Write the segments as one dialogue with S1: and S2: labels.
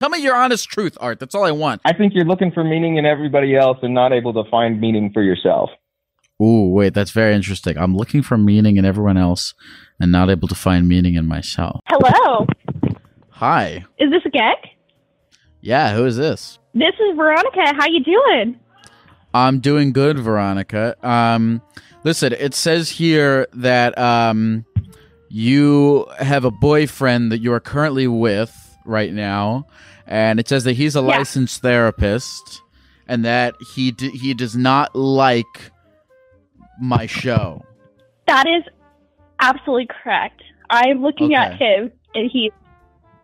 S1: Tell me your honest truth, Art. That's all I want.
S2: I think you're looking for meaning in everybody else and not able to find meaning for yourself.
S1: Ooh, wait, that's very interesting. I'm looking for meaning in everyone else and not able to find meaning in myself.
S3: Hello.
S1: Hi.
S3: Is this a Gek?
S1: Yeah, who is this?
S3: This is Veronica. How you doing?
S1: I'm doing good, Veronica. Um, listen, it says here that um, you have a boyfriend that you are currently with right now, and it says that he's a
S3: Yeah.
S1: licensed therapist, and that he d- he does not like my show.
S3: That is absolutely correct. I'm looking at him and he's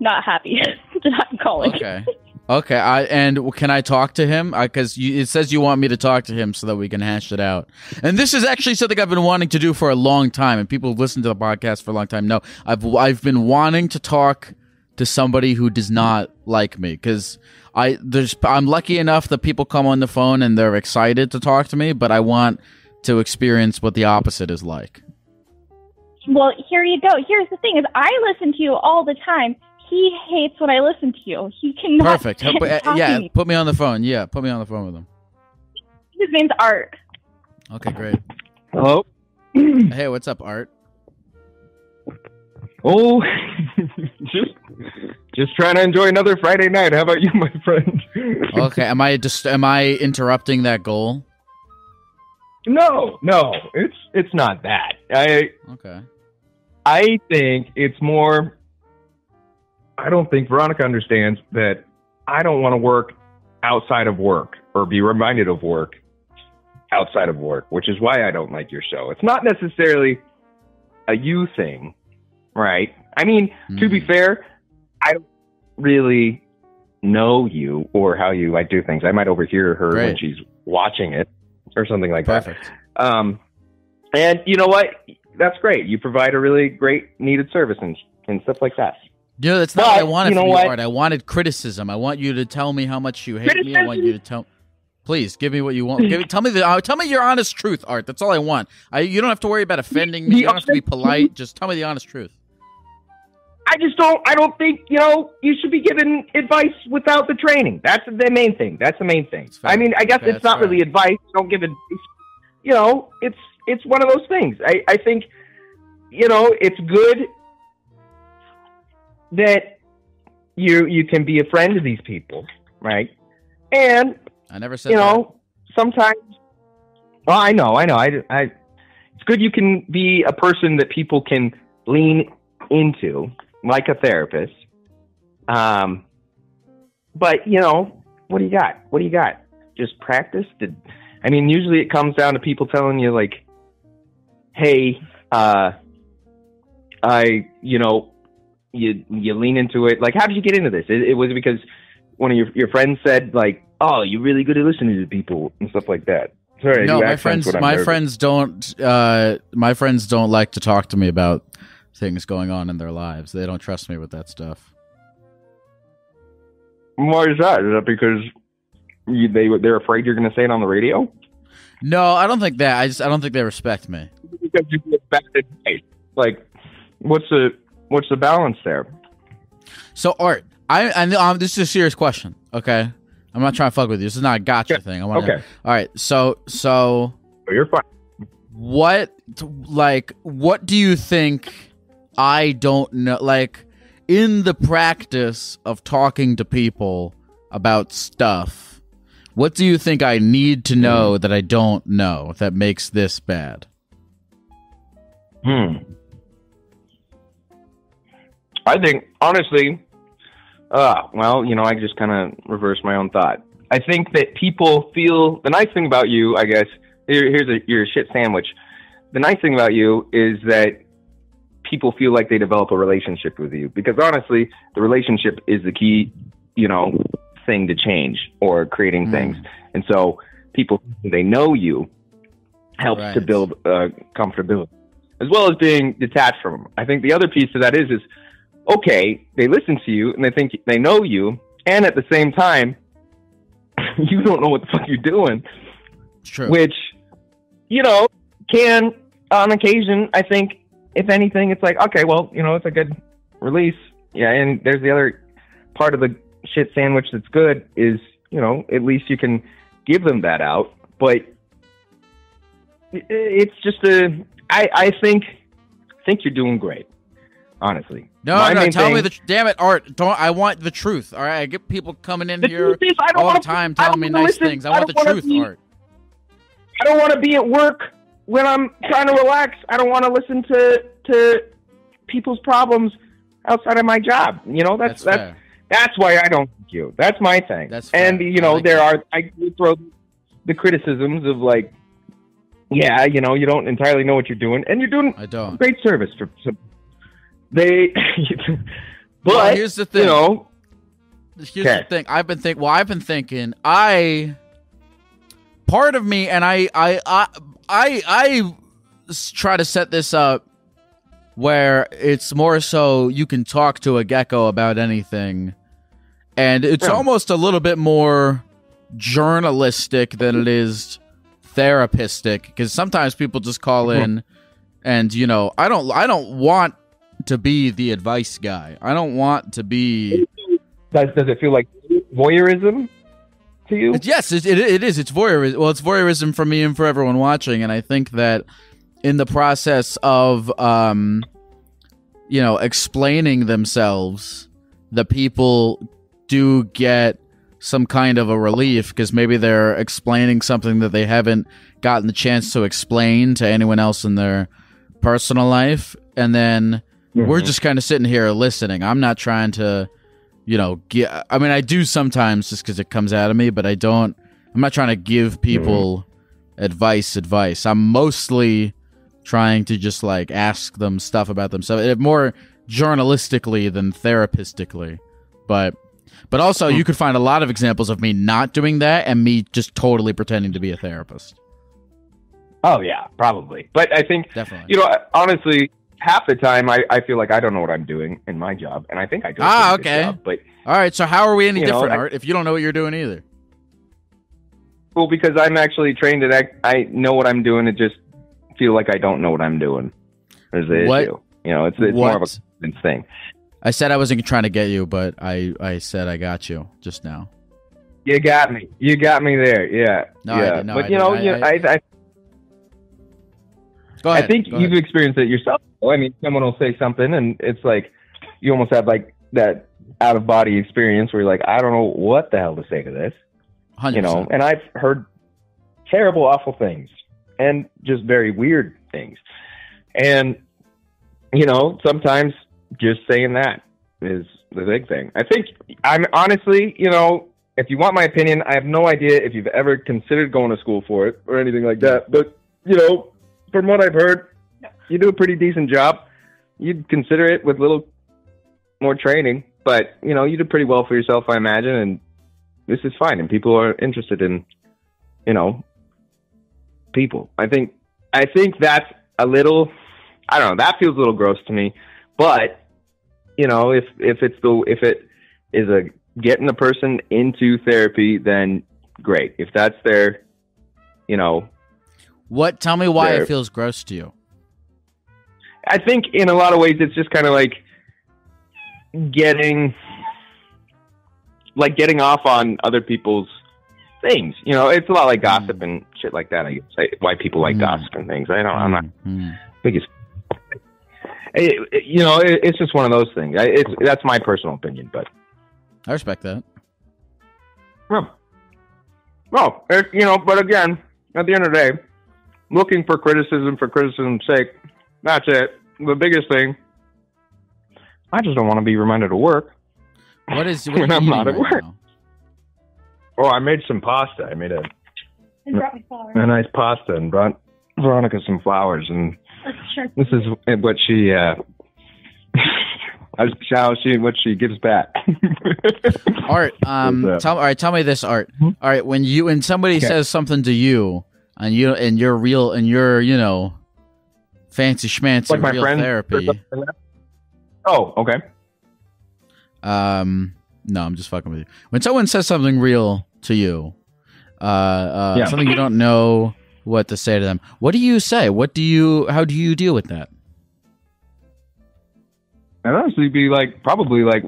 S3: not happy that I'm calling.
S1: Okay. Okay, I and can I talk to him? Because it says you want me to talk to him so that we can hash it out. And this is actually something I've been wanting to do for a long time, and people who listen to the podcast for a long time know I've I've been wanting to talk to somebody who does not like me because I there's I'm lucky enough that people come on the phone and they're excited to talk to me, but I want to experience what the opposite is like.
S3: Well, here you go. Here's the thing: is I listen to you all the time. He hates when I listen to you. He cannot.
S1: Perfect.
S3: stand
S1: Uh, yeah,
S3: me.
S1: put me on the phone. Yeah, put me on the phone with him.
S3: His name's Art.
S1: Okay, great.
S2: Hello?
S1: Hey, what's up, Art?
S2: Oh, just just trying to enjoy another Friday night. How about you, my friend?
S1: Okay, am I just am I interrupting that goal?
S2: No, no, it's it's not that. I
S1: Okay.
S2: I think it's more. I don't think Veronica understands that I don't want to work outside of work or be reminded of work outside of work, which is why I don't like your show. It's not necessarily a you thing, right? I mean, to be
S1: Hmm.
S2: fair, I don't really know you or how you like do things. I might overhear her when she's watching it or something like that. Um, and you know what? That's great. You provide a really great needed service and, and stuff like that.
S1: You know, that's not what I wanted
S2: you know
S1: from? Art. I wanted criticism. I want you to tell me how much you hate me. I want you to tell. Please give me what you want. Give tell me the. Uh, tell me your honest truth, Art. That's all I want. I. You don't have to worry about offending me. You don't have to be polite. Just tell me the honest truth.
S2: I just don't. I don't think you know you should be given advice without the training. That's the main thing. That's the main thing. I mean, I guess
S1: Okay,
S2: it's not
S1: fair.
S2: really advice. Don't give advice. You know, it's it's one of those things. I I think, you know, it's good that you you can be a friend to these people, right? And
S1: I never said.
S2: you
S1: that.
S2: know, sometimes. Well, I know, I know. I, I, it's good you can be a person that people can lean into, like a therapist. Um, but you know, what do you got? What do you got? Just practice. Did I mean? Usually, it comes down to people telling you like, "Hey, uh, I, you know, you you lean into it. Like, how did you get into this? It, it was because one of your your friends said like, "Oh, you're really good at listening to people and stuff like that." Sorry,
S1: no, my friends. My
S2: nervous.
S1: friends don't. Uh, my friends don't like to talk to me about things going on in their lives. They don't trust me with that stuff.
S2: Why is that? Is that because you, they they're afraid you're going to say it on the radio?
S1: No, I don't think that. I just. I don't think they respect me.
S2: Because you get bad advice. Like, what's the what's the balance there?
S1: So, Art, I, I know um, this is a serious question. Okay, I'm not trying to fuck with you. This is not a gotcha thing. I want
S2: Okay,
S1: All right. So, so
S2: oh, you're fine.
S1: what, like, what do you think? I don't know. Like, in the practice of talking to people about stuff, what do you think I need to know that I don't know that makes this bad?
S2: Hmm. I think honestly, uh, well, you know, I just kind of reverse my own thought. I think that people feel the nice thing about you, I guess. Here, here's a your shit sandwich. The nice thing about you is that people feel like they develop a relationship with you because honestly, the relationship is the key, you know, thing to change or creating
S1: Mm.
S2: things. And so people they know you helps to build uh, comfortability as well as being detached from them. I think the other piece to that is is okay, they listen to you and they think they know you, and at the same time, you don't know what the fuck you're doing,
S1: It's true.
S2: which you know can on occasion. I think if anything, it's like okay, well, you know, it's a good release. Yeah, and there's the other part of the shit sandwich that's good is, you know, at least you can give them that out. But it's just a. I I think think you're doing great. Honestly,
S1: No,
S2: My
S1: no, tell me the damn it, Art. Don't I want the truth? All right, I get people coming in
S2: The
S1: here
S2: is,
S1: all the
S2: wanna-
S1: time telling me nice
S2: listen.
S1: things. I
S2: I
S1: want the truth,
S2: be-
S1: Art.
S2: I don't want to be at work when I'm trying to relax. I don't want to listen to to people's problems outside of my job. You know, that's
S1: That's,
S2: that's that's why I don't like you. That's my thing.
S1: That's fair.
S2: and
S1: you
S2: know
S1: like
S2: there
S1: that.
S2: are I throw the criticisms of like, yeah, you know, you don't entirely know what you're doing, and you're doing
S1: I don't.
S2: great service for some. They, but
S1: Well, here's the thing.
S2: you know,
S1: Here's the thing. I've been thinking. Well, I've been thinking. I part of me, and I, I, I, I, I try to set this up where it's more so you can talk to a gecko about anything, and it's
S2: Yeah.
S1: almost a little bit more journalistic than it is therapistic because sometimes people just call mm-hmm. in and you know i don't i don't want to be the advice guy. I don't want to be
S2: does does it feel like voyeurism to you?
S1: Yes, it, it, it is. It's voyeurism. Well, it's voyeurism for me and for everyone watching, and I think that in the process of, um, you know, explaining themselves, the people do get some kind of a relief because maybe they're explaining something that they haven't gotten the chance to explain to anyone else in their personal life, and then we're
S2: Mhm.
S1: just kind of sitting here listening. I'm not trying to, you know, get. I mean, I do sometimes just because it comes out of me, but I don't. I'm not trying to give mm-hmm. people advice. Advice. I'm mostly trying to just like ask them stuff about themselves, more journalistically than therapistically. But, but also, hmm. you could find a lot of examples of me not doing that and me just totally pretending to be a therapist.
S2: Oh yeah, probably. But I think
S1: Definitely.
S2: you know, honestly, half the time I, I feel like I don't know what I'm doing in my job, and I think I do.
S1: Ah, okay.
S2: job, but
S1: All right. So how are we any
S2: You know,
S1: different,
S2: I-
S1: Art? If you don't know what you're doing either.
S2: well, because I'm actually trained at, act- I know what I'm doing. It just feel like I don't know what I'm doing. Is the
S1: What-
S2: issue? You know, it's it's more of a thing.
S1: I said I wasn't trying to get you, but I I said I got you just now.
S2: You got me. You got me there. Yeah.
S1: No, I
S2: yeah.
S1: didn't. No,
S2: but
S1: I
S2: you know,
S1: didn't.
S2: you
S1: I-
S2: I, I, I think you've experienced it yourself. I mean, someone will say something, and it's like you almost have like that out of body experience where you're like, I don't know what the hell to say to this.
S1: 100%.
S2: you know and i've heard terrible awful things and just very weird things and you know sometimes just saying that is the big thing i think i'm honestly you know if you want my opinion i have no idea if you've ever considered going to school for it or anything like that but you know from what i've heard you do a pretty decent job you'd consider it with a little more training but you know you did pretty well for yourself i imagine and this is fine and people are interested in you know people i think i think that's a little i don't know that feels a little gross to me but you know if if it's the if it is a getting the person into therapy then great if that's their you know
S1: what? Tell me why
S2: There.
S1: it feels gross to you.
S2: I think in a lot of ways it's just kind of like getting like getting off on other people's things you know it's a lot like gossip and shit like that i guess I, why people like
S1: Mm.
S2: gossip and things i don't i'm not
S1: Mhm.
S2: biggest it, it- you know it, it's just one of those things I, it's that's my personal opinion but
S1: I respect that.
S2: well, well you know but again at the end of the day looking for criticism for criticism's sake that's it the biggest thing i just don't want to be reminded of work
S1: What is? What
S2: When I'm not at
S1: right
S2: work.
S1: now?
S2: oh i made some pasta i made a,
S3: And brought me flowers.
S2: a nice pasta and brought veronica some flowers and this is what she uh how she what she gives back
S1: Art, um,
S2: What's
S1: tell all right. Tell me this, Art.
S2: Mhm.
S1: All right, when you when somebody
S2: Okay.
S1: says something to you, and you and you're real and you're you know, fancy schmancy
S2: like my
S1: real
S2: friend
S1: therapy.
S2: oh okay
S1: Um, no, I'm just fucking with you. When someone says something real to you, uh, uh,
S2: Yeah.
S1: something you don't know what to say to them, what do you say? What do you? How do you deal with that?
S2: I'd honestly be like, probably like,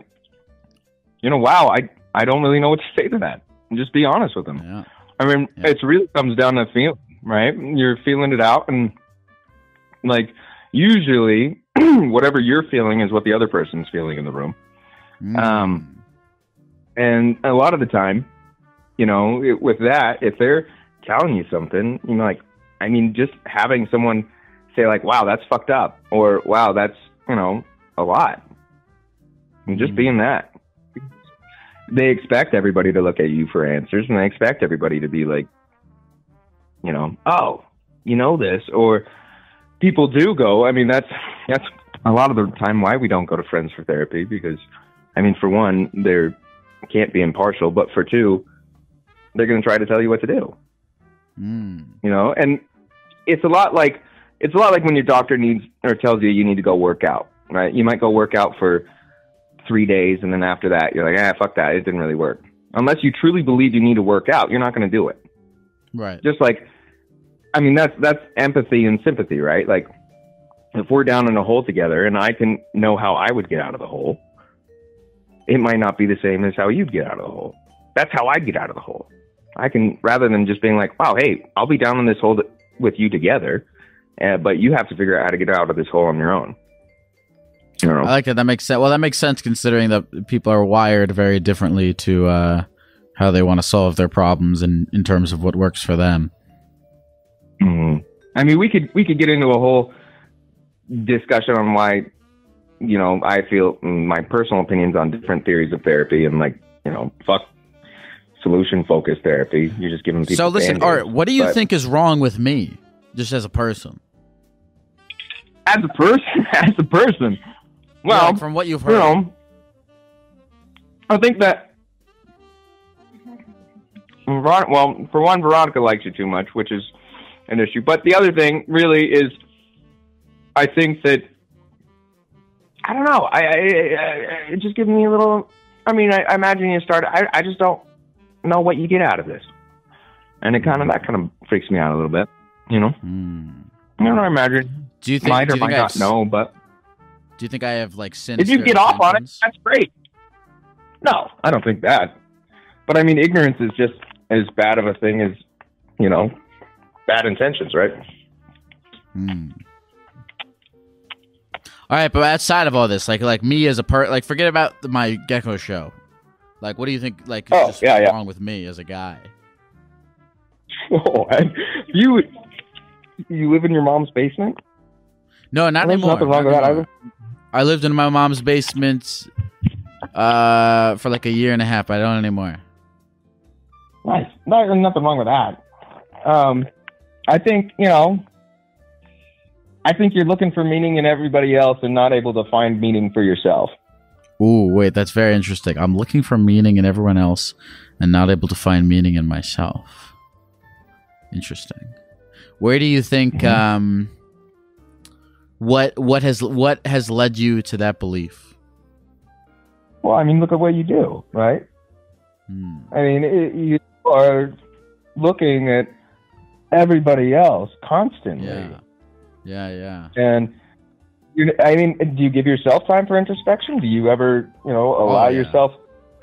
S2: you know, wow, I I don't really know what to say to that. Just be honest with them.
S1: Yeah.
S2: I mean,
S1: Yeah.
S2: it really comes down to feeling, right? You're feeling it out, and like usually, whatever you're feeling is what the other person's feeling in the room.
S1: Mm.
S2: Um, And a lot of the time, you know, it, with that, if they're telling you something, you know, like, I mean, just having someone say like, "Wow, that's fucked up," or "Wow, that's you know a lot," and just
S1: Mhm.
S2: being that. They expect everybody to look at you for answers, and they expect everybody to be like, you know, "Oh, you know this," or people do go. I mean, that's that's a lot of the time why we don't go to friends for therapy because, I mean, for one, they're can't be impartial, but for two, they're going to try to tell you what to do.
S1: Mm.
S2: You know, and it's a lot like it's a lot like when your doctor needs or tells you you need to go work out, right? You might go work out for three days, and then after that, you're like, ah, fuck that, it didn't really work. Unless you truly believe you need to work out, you're not going to do it.
S1: Right.
S2: Just like, I mean, that's that's empathy and sympathy, right? Like, if we're down in a hole together, and I can know how I would get out of the hole, it might not be the same as how you'd get out of the hole. That's how I get out of the hole. I can rather than just being like, wow, hey, I'll be down in this hole th- with you together, uh, but you have to figure out how to get out of this hole on your own. You know,
S1: I like that. That makes sense. Well, that makes sense considering that people are wired very differently to uh, how they want to solve their problems in, in terms of what works for them.
S2: Mhm. I mean, we could we could get into a whole discussion on why, you know, I feel mm, my personal opinions on different theories of therapy and like, you know, fuck solution focused therapy. You're just giving people.
S1: so listen,
S2: band-aids.
S1: Art, what do you
S2: but-
S1: think is wrong with me, just as a person?
S2: as a person, as a person. Well,
S1: Like, from what you've
S2: you
S1: heard.
S2: know, I think that. Well, for one, Veronica likes you too much, which is an issue. But the other thing, really, is I think that I don't know. I, I, I it just gives me a little. I mean, I, I imagine you start. I, I just don't know what you get out of this, and it kind of that kind of freaks me out a little bit. You know.
S1: Hmm.
S2: I don't know. I imagine
S1: Do you think?
S2: might or
S1: you
S2: might
S1: I
S2: not know, but
S1: Do you think I have like sinister
S2: if you get off on it, that's great. No, I don't think that. But I mean, ignorance is just as bad of a thing as, you know, bad intentions, right?
S1: Hmm. All right, but outside of all this, like like me as a part, like forget about the, my gecko show. Like, what do you think? Like,
S2: Oh,
S1: just
S2: yeah, yeah.
S1: wrong with me as a guy?
S2: Oh, you you live in your mom's basement?
S1: No, not
S2: There's
S1: anymore.
S2: nothing wrong
S1: not
S2: with that
S1: anymore. I lived in my mom's basement uh, for like a year and a half. I don't anymore.
S2: Nice. No, there's nothing wrong with that. Um, I think you know. I think you're looking for meaning in everybody else and not able to find meaning for yourself.
S1: Ooh, wait, that's very interesting. I'm looking for meaning in everyone else and not able to find meaning in myself. Interesting. Where do you think
S2: Mhm.
S1: um what what has what has led you to that belief?
S2: Well, I mean, look at what you do, right?
S1: Hmm.
S2: I mean, it, you are looking at everybody else constantly,
S1: Yeah. Yeah, yeah.
S2: and you. I mean, do you give yourself time for introspection? Do you ever, you know, allow
S1: Oh, yeah.
S2: yourself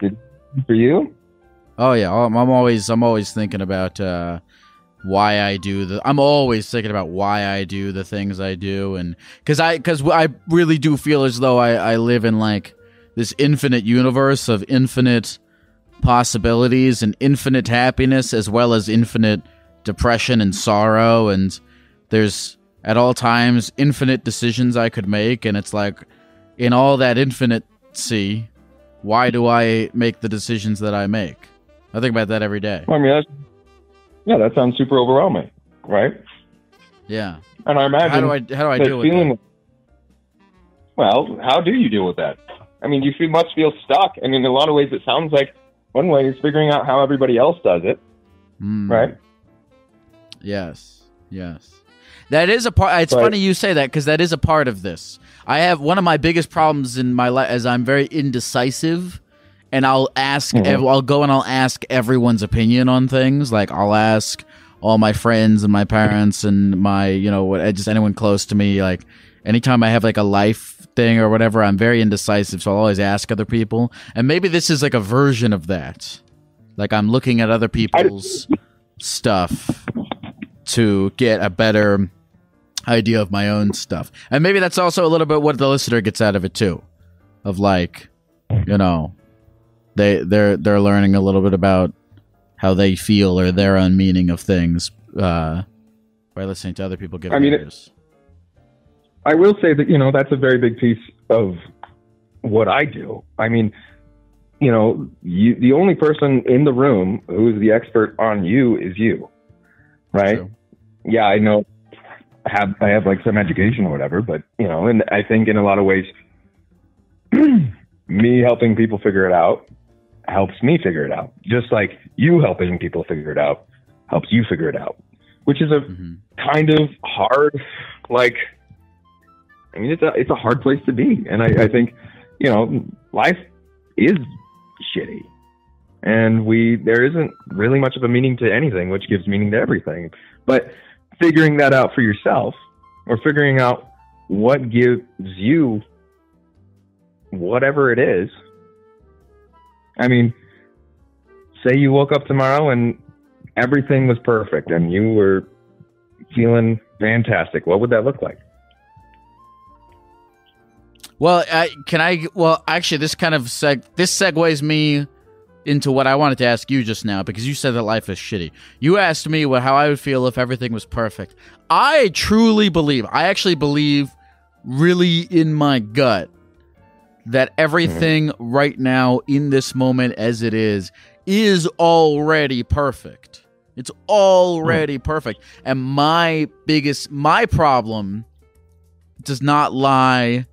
S2: to for you?
S1: Oh yeah, I'm, I'm always I'm always thinking about uh, why I do the. I'm always thinking about why I do the things I do, and because I because I really do feel as though I I live in like this infinite universe of infinite possibilities and infinite happiness as well as infinite depression and sorrow and there's at all times infinite decisions I could make and it's like in all that infinity why do I make the decisions that I make I think about that every day.
S2: I mean, that's, yeah, that sounds super overwhelming, right?
S1: Yeah.
S2: And I imagine
S1: How do I how do I deal with that?
S2: Well, how do you deal with that? I mean, you feel, must feel stuck, and in a lot of ways, it sounds like one way is figuring out how everybody else does it,
S1: Hmm.
S2: right?
S1: Yes. Yes. That is a part. It's
S2: But-
S1: funny you say that because that is a part of this. I have one of my biggest problems in my life is I'm very indecisive, and I'll ask.
S2: Mhm.
S1: ev- I'll go and I'll ask everyone's opinion on things. Like I'll ask all my friends and my parents and my you know what just anyone close to me. Like anytime I have like a life thing or whatever, I'm very indecisive, so I'll always ask other people. And maybe this is like a version of that. Like I'm looking at other people's stuff to get a better idea of my own stuff. And maybe that's also a little bit what the listener gets out of it too. Of like, you know, they they're they're learning a little bit about how they feel or their own meaning of things uh, by listening to other people give
S2: I mean, it- I will say that you know that's a very big piece of what I do. I mean, you know, you the only person in the room who's the expert on you is you, right?
S1: True.
S2: Yeah, I know. I have I have like some education or whatever, but you know, and I think in a lot of ways, me helping people figure it out helps me figure it out. Just like you helping people figure it out helps you figure it out, which is a
S1: Mhm.
S2: kind of hard like i mean it's a it's a hard place to be and i, I think you know life is shitty and we there isn't really much of a meaning to anything which gives meaning to everything but figuring that out for yourself or figuring out what gives you whatever it is i mean say you woke up tomorrow and everything was perfect and you were feeling fantastic, what would that look like?
S1: Well, I, can I? Well, actually, this kind of seg this segues me into what I wanted to ask you just now because you said that life is shitty. You asked me what how I would feel if everything was perfect. I truly believe. I actually believe, really in my gut, that everything mm-hmm. right now in this moment as it is is already perfect. It's already hmm. perfect. And my biggest my problem does not lie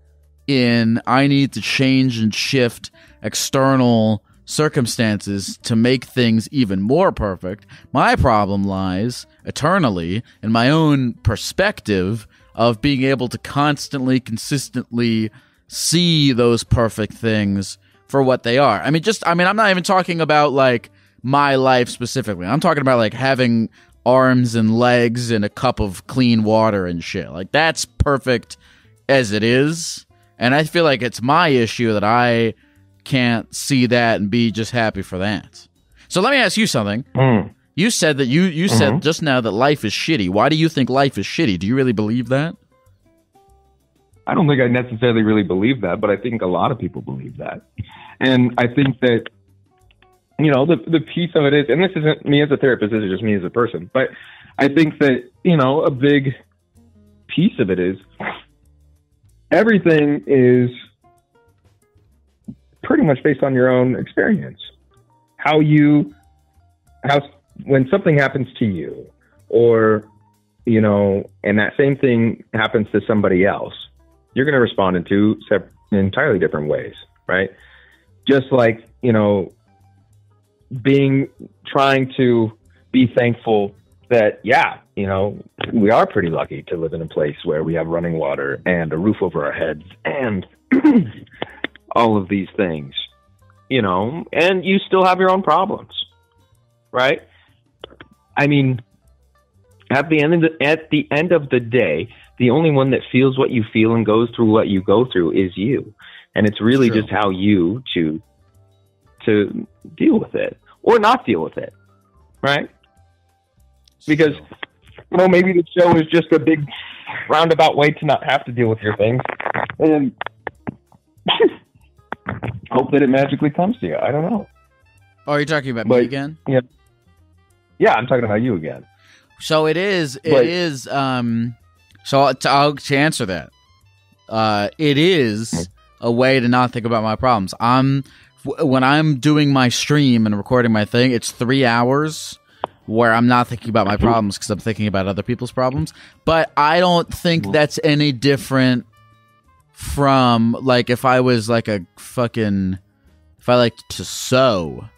S1: in I need to change and shift external circumstances to make things even more perfect. My problem lies eternally in my own perspective of being able to constantly, consistently see those perfect things for what they are. I mean, just, I mean, I'm not even talking about like my life specifically. I'm talking about like having arms and legs and a cup of clean water and shit. Like, that's perfect as it is. And I feel like it's my issue that I can't see that and be just happy for that. So let me ask you something. Hmm. You said that you you said mm-hmm. just now that life is shitty. Why do you think life is shitty? Do you really believe that?
S2: I don't think I necessarily really believe that, but I think a lot of people believe that. And I think that, you know, the, the piece of it is, and this isn't me as a therapist, this is just me as a person, but I think that, you know, a big piece of it is everything is pretty much based on your own experience. How you, how, when something happens to you, or, you know, and that same thing happens to somebody else, you're going to respond in two entirely different ways, right? Just like, you know, being, trying to be thankful that, yeah, you know, we are pretty lucky to live in a place where we have running water and a roof over our heads and all of these things, you know, and you still have your own problems, right? I mean, at the end of the, at the end of the day, the only one that feels what you feel and goes through what you go through is you, and it's really
S1: True.
S2: just how you choose to deal with it or not deal with it, right? Because know maybe the show is just a big roundabout way to not have to deal with your things, and hope that it magically comes to you. I don't know.
S1: Oh, are you talking about me again?
S2: Yeah, Yeah, I'm talking about you again.
S1: So it is. It
S2: But-
S1: is. Um. So to, I'll, to answer that, uh, it is a way to not think about my problems. I'm when I'm doing my stream and recording my thing. It's three hours where I'm not thinking about my problems because I'm thinking about other people's problems. But I don't think that's any different from like if I was like a fucking if I like to sew.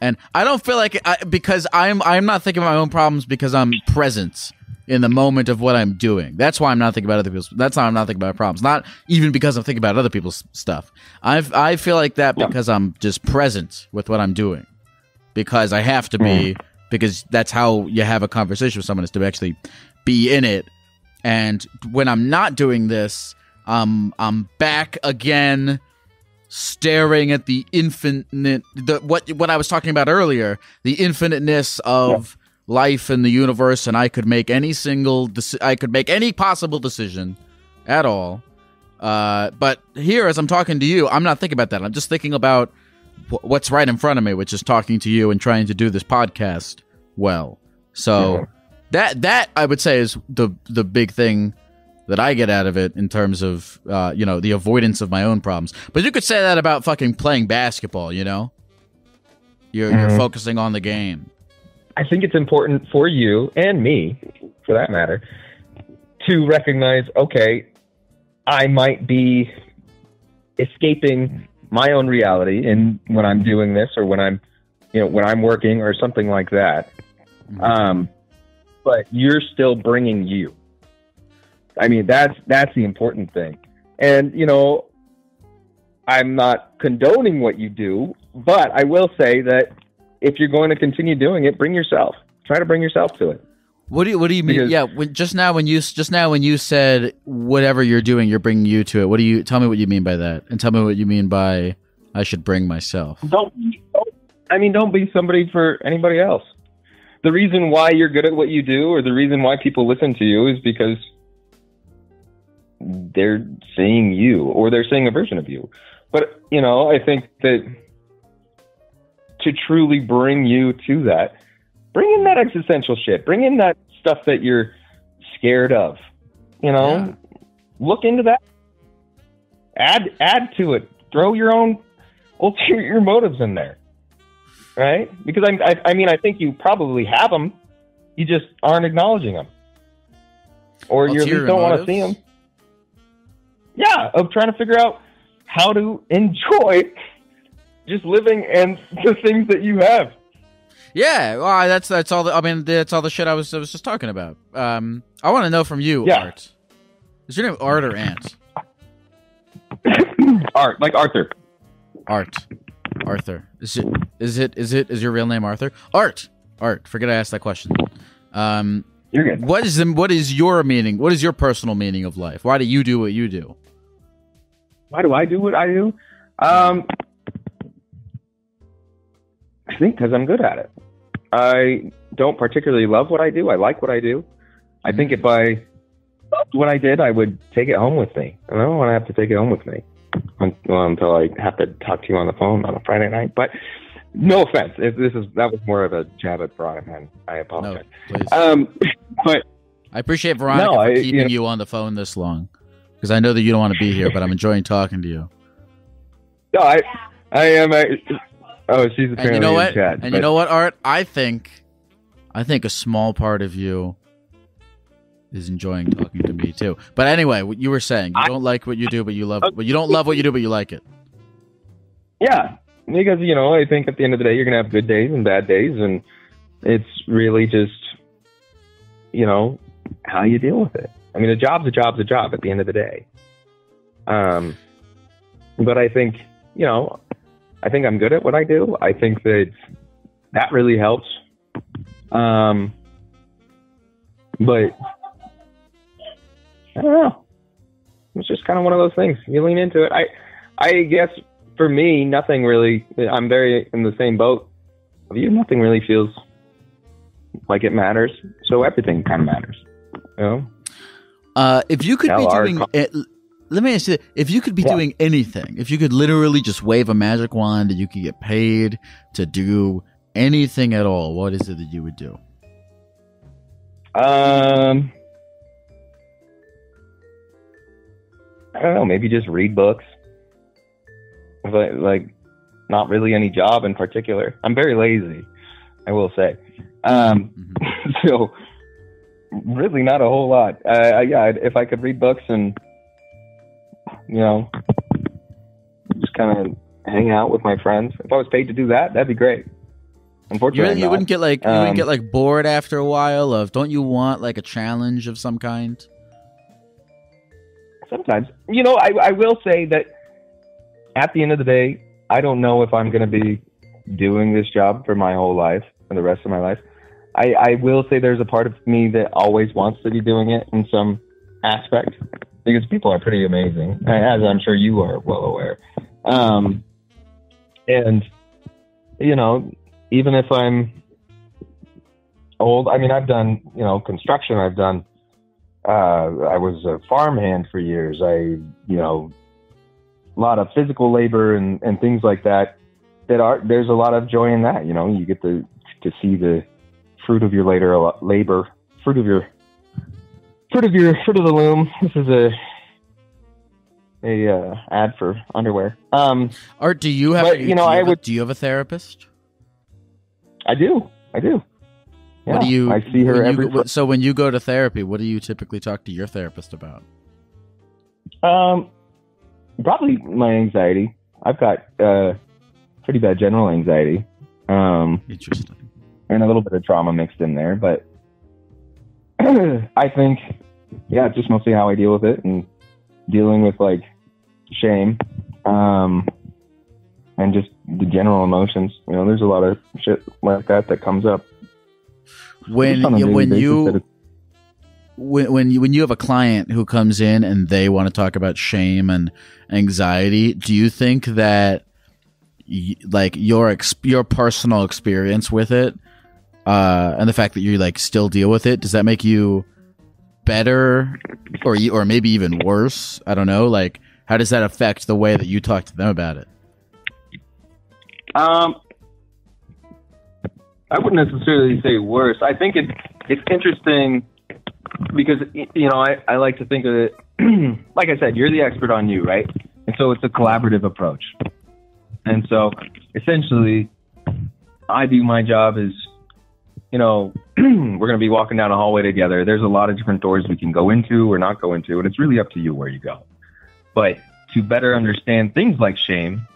S1: And I don't feel like I, because I'm I'm not thinking about my own problems because I'm present in the moment of what I'm doing. That's why I'm not thinking about other people's. That's why I'm not thinking about problems. Not even because I'm thinking about other people's stuff. I I feel like that because I'm just present with what I'm doing. Because I have to be. Mm-hmm. Because that's how you have a conversation with someone is to actually be in it. And when I'm not doing this, I'm I'm back again, staring at the infinite the what what I was talking about earlier, the infiniteness of life and the universe, and I could make any single I could make any possible decision at all. Uh, but here, as I'm talking to you, I'm not thinking about that. I'm just thinking about wh- what's right in front of me, which is talking to you and trying to do this podcast well. So
S2: Yeah.
S1: that that I would say is the the big thing that I get out of it in terms of uh, you know the avoidance of my own problems. But you could say that about fucking playing basketball. You know, you're you're
S2: Mhm.
S1: focusing on the game.
S2: I think it's important for you and me, for that matter, to recognize okay, I might be escaping my own reality in when I'm doing this or when I'm, you know, when I'm working or something like that. Um, but you're still bringing you. I mean, that's that's the important thing. And you know, I'm not condoning what you do, but I will say that if you're going to continue doing it, bring yourself. Try to bring yourself to it.
S1: What do you What do you mean?
S2: Because-
S1: yeah, when, just now when you just now when you said whatever you're doing, you're bringing you to it. What do you tell me? What you mean by that? And tell me what you mean by I should bring myself.
S2: Don't, don't I mean, don't be somebody for anybody else. The reason why you're good at what you do, or the reason why people listen to you, is because they're seeing you, or they're seeing a version of you. But you know, I think that to truly bring you to that, bring in that existential shit. Bring in that stuff that you're scared of. You know,
S1: Yeah.
S2: look into that. Add add to it. Throw your own ulterior motives in there, right? Because I, I, I mean, I think you probably have them. You just aren't acknowledging them, or you
S1: Ulterior
S2: don't want to see them. Yeah, of trying to figure out how to enjoy just living and the things that you have.
S1: Yeah, well, that's that's all. The, I mean, that's all the shit I was I was just talking about. Um, I want to know from you,
S2: Yeah.
S1: Art. Is your name Art or Ant?
S2: Art, like Arthur.
S1: Art, Arthur. Is it is it is it is your real name Arthur? Art, Art. Forget I asked that question. Um,
S2: You're good.
S1: what is the what is your meaning? What is your personal meaning of life? Why do you do what you do?
S2: Why do I do what I do? Um, I think because I'm good at it. I don't particularly love what I do. I like what I do. I think if I loved what I did, I would take it home with me. And I don't want to have to take it home with me until I have to talk to you on the phone on a Friday night. But no offense, if this is that was more of a jab at Veronica, and I apologize.
S1: please.
S2: Um, but
S1: I appreciate Veronica
S2: no,
S1: for
S2: I-
S1: keeping
S2: you
S1: you on the phone this long because I know that you don't want to be here, but I'm enjoying talking to you.
S2: no, I I am. A, oh, she's apparently
S1: And you know
S2: in
S1: what?
S2: chat.
S1: And you know what, Art? I think, I think a small part of you is enjoying talking to me too. But anyway, what you were saying, you
S2: I-
S1: don't like what you do, but you love, but you don't love what you do, but you like it.
S2: Yeah, because you know, I think at the end of the day, you're gonna have good days and bad days, and it's really just, you know, how you deal with it. I mean, a job's a job's a job at the end of the day. Um, but I think, you know, I think I'm good at what I do. I think that that really helps. Um, but I don't know. It's just kind of one of those things. You lean into it. I, I guess for me, nothing really. I'm very in the same boat of you. Nothing really feels like it matters. So everything kind of matters. You know?
S1: Uh, if you could be doing, let me ask you, if you could be
S2: Yeah.
S1: doing anything, if you could literally just wave a magic wand and you could get paid to do anything at all, what is it that you would do?
S2: Um, I don't know. Maybe just read books. Like, like, not really any job in particular. I'm very lazy, I will say. Um,
S1: Mhm.
S2: so really not a whole lot. Uh, I- yeah, I'd- if I could read books and you know just kind of hang out with my friends. If I was paid to do that, that'd be great. Unfortunately,
S1: wouldn't- you wouldn't get like you
S2: Um,
S1: wouldn't get like bored after a while of don't you want like a challenge of some kind?
S2: sometimes. You know, I, I will say that at the end of the day, I don't know if I'm going to be doing this job for my whole life, for the rest of my life. I, I will say there's a part of me that always wants to be doing it in some aspect. because people are pretty amazing, as I'm sure you are well aware. Um, and you know, even if I'm old, I mean, I've done you know construction. I've done. Uh, I was a farmhand for years. I you know, a lot of physical labor and and things like that. That are there's a lot of joy in that. You know, you get to to see the fruit of your later labor, fruit of your fruit of your fruit of the loom. This is a a uh, ad for underwear. Um,
S1: Art, do you have?
S2: But, you know, I
S1: have a-
S2: would-
S1: do you have a therapist?
S2: I do, I do.
S1: what do you?
S2: I see her
S1: when you
S2: every.
S1: so when you go to therapy, what do you typically talk to your therapist about?
S2: Um, probably my anxiety. I've got uh, pretty bad general anxiety, um,
S1: Interesting.
S2: And a little bit of trauma mixed in there. But I think, yeah, just mostly how I deal with it and dealing with like shame, um, and just the general emotions. You know, there's a lot of shit like that that comes up.
S1: When
S2: Just on a
S1: you- when you when when you when you have a client who comes in and they want to talk about shame and anxiety, do you think that y- like your ex- your personal experience with it uh and the fact that you like still deal with it does that make you better or or maybe even worse? I don't know. Like how does that affect the way that you talk to them about it?
S2: Um, I wouldn't necessarily say worse. I think it it's interesting because you know I, I like to think of it like I said, you're the expert on you, right? And so it's a collaborative approach. And so essentially, I do my job as you know we're going to be walking down a hallway together. There's a lot of different doors we can go into or not go into, and it's really up to you where you go. But to better understand things like shame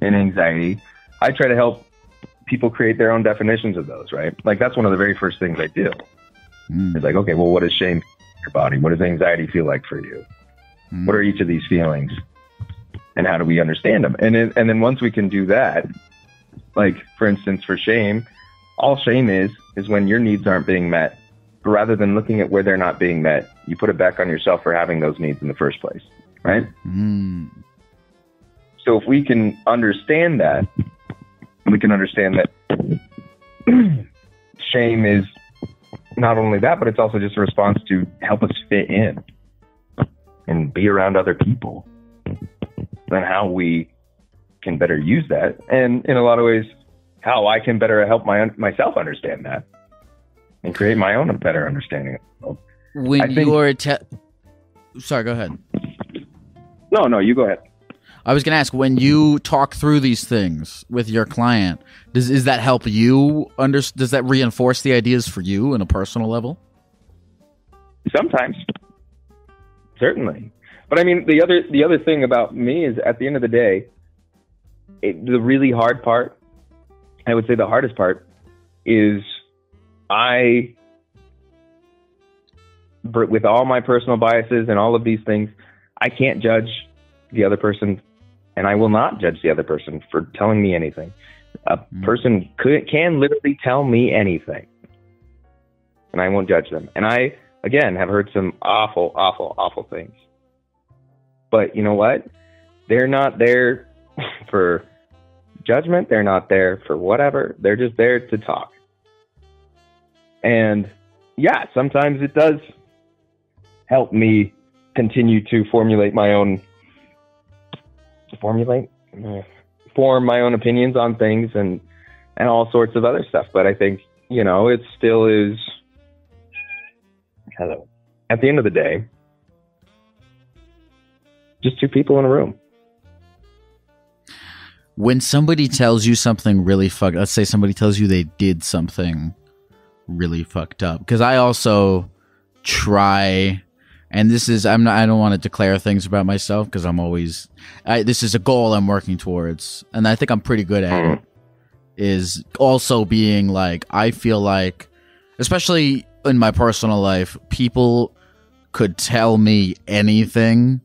S2: and anxiety, I try to help people create their own definitions of those, right? Like that's one of the very first things I do.
S1: Mm,
S2: It's like, okay, well, what does shame your body? What does anxiety feel like for you?
S1: mm.
S2: What are each of these feelings? And how do we understand them? And then, and then once we can do that, like for instance, for shame, all shame is is when your needs aren't being met. But rather than looking at where they're not being met, you put it back on yourself for having those needs in the first place, right?
S1: Mm.
S2: So if we can understand that, we can understand that shame is not only that, but it's also just a response to help us fit in and be around other people. Then how we can better use that, and in a lot of ways, how I can better help my myself understand that and create my own better understanding.
S1: When
S2: I think-
S1: you're te- sorry, go ahead.
S2: No, no, you go ahead.
S1: I was gonna ask when you talk through these things with your client, does is that help you under? Does that reinforce the ideas for you in a personal level?
S2: Sometimes, certainly. But I mean, the other the other thing about me is, at the end of the day, it, the really hard part, I would say the hardest part, is I, with all my personal biases and all of these things, I can't judge the other person, and I will not judge the other person for telling me anything. A
S1: Mm.
S2: person could can literally tell me anything, and I won't judge them. And I again have heard some awful, awful, awful things. But you know what? They're not there for judgment. They're not there for whatever. They're just there to talk. And yeah, sometimes it does help me continue to formulate my own formulate form my own opinions on things and and all sorts of other stuff. But I think you know it still is. Hello. At the end of the day, just two people in a room.
S1: When somebody tells you something really fucked, let's say somebody tells you they did something really fucked up, because I also try, and this is I'm not I don't want to declare things about myself because I'm always I, this is a goal I'm working towards, and I think I'm pretty good at it. Is also being like I feel like, especially in my personal life, people could tell me anything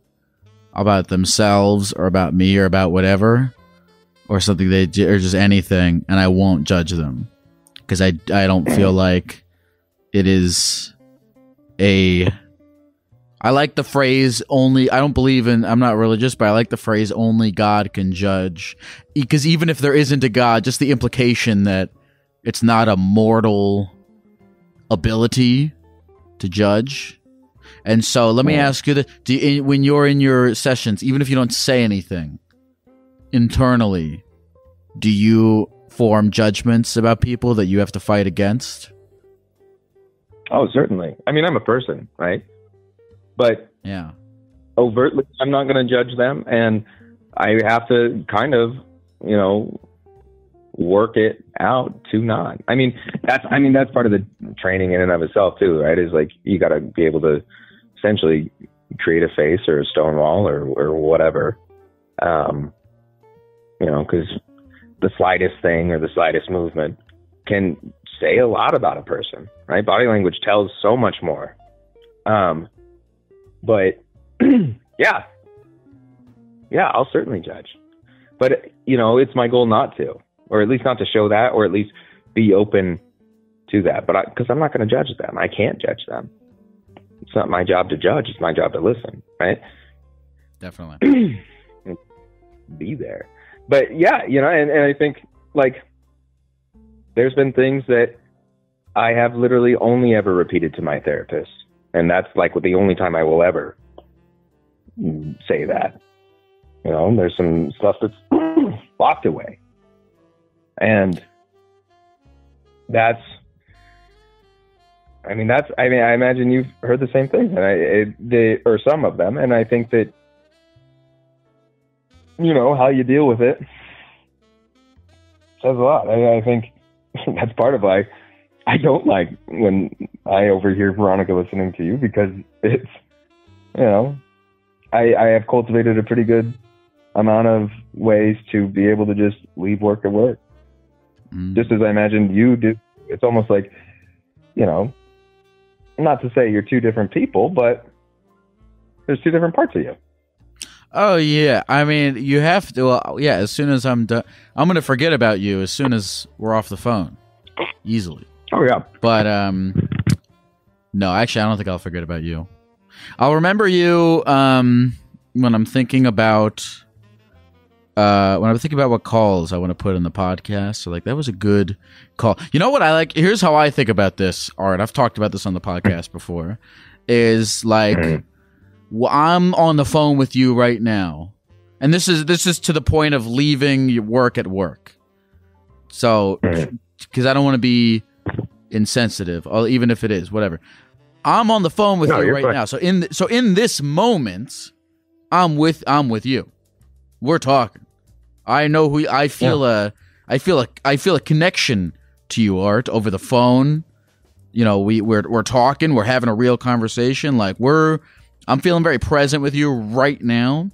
S1: about themselves or about me or about whatever or something they do or just anything and I won't judge them because I I don't feel like it is a I like the phrase only. I don't believe in. I'm not religious, but I like the phrase only God can judge. Because even if there isn't a God, just the implication that it's not a mortal ability to judge. And so, let me ask you that: Do you, when you're in your sessions, even if you don't say anything internally, do you form judgments about people that you have to fight against?
S2: Oh, certainly. I mean, I'm a person, right? But
S1: Yeah.
S2: overtly, I'm not going to judge them, and I have to kind of, you know, work it out to not. I mean, that's I mean that's part of the training in and of itself too, right? Is like you got to be able to essentially create a face or a stone wall or or whatever, um, you know, because the slightest thing or the slightest movement can say a lot about a person, right? Body language tells so much more. Um, but yeah, yeah, I'll certainly judge. But you know, it's my goal not to, or at least not to show that, or at least be open to that. But because I'm not going to judge them, I can't judge them. It's not my job to judge. It's my job to listen, right?
S1: Definitely.
S2: be there. But yeah, you know, and, and I think like there's been things that I have literally only ever repeated to my therapist. And that's like the only time I will ever say that. You know, there's some stuff that's locked away. And that's I mean that's I mean I imagine you've heard the same things and I it, the or some of them and I think that you know how you deal with it says a lot. I, I think that's part of why I don't like when I overhear Veronica listening to you because it's you know I I have cultivated a pretty good amount of ways to be able to just leave work at work.
S1: Mm.
S2: Just as I imagined you do. It's almost like you know not to say you're two different people, but there's two different parts of you.
S1: Oh yeah, I mean you have to. Well, yeah, as soon as I'm done, I'm gonna forget about you as soon as we're off the phone, easily.
S2: Oh yeah.
S1: But um, no, actually, I don't think I'll forget about you. I'll remember you um when I'm thinking about uh when I'm thinking about what calls I want to put in the podcast. So like that was a good call. You know what I like? Here's how I think about this. All right, I've talked about this on the podcast before. Is like. I'm on the phone with you right now, and this is this is to the point of leaving your work at work. So,
S2: mm-hmm.
S1: because I don't want to be insensitive, or even if it is, whatever. I'm on the phone with
S2: No,
S1: you right
S2: fine.
S1: now. So in th- so in this moment, I'm with I'm with you. We're talking. I know who I feel a I feel a I feel a connection to you, Art, over the phone. You know, we we're we're talking, we're having a real conversation. Like we're I'm feeling very present with you right now.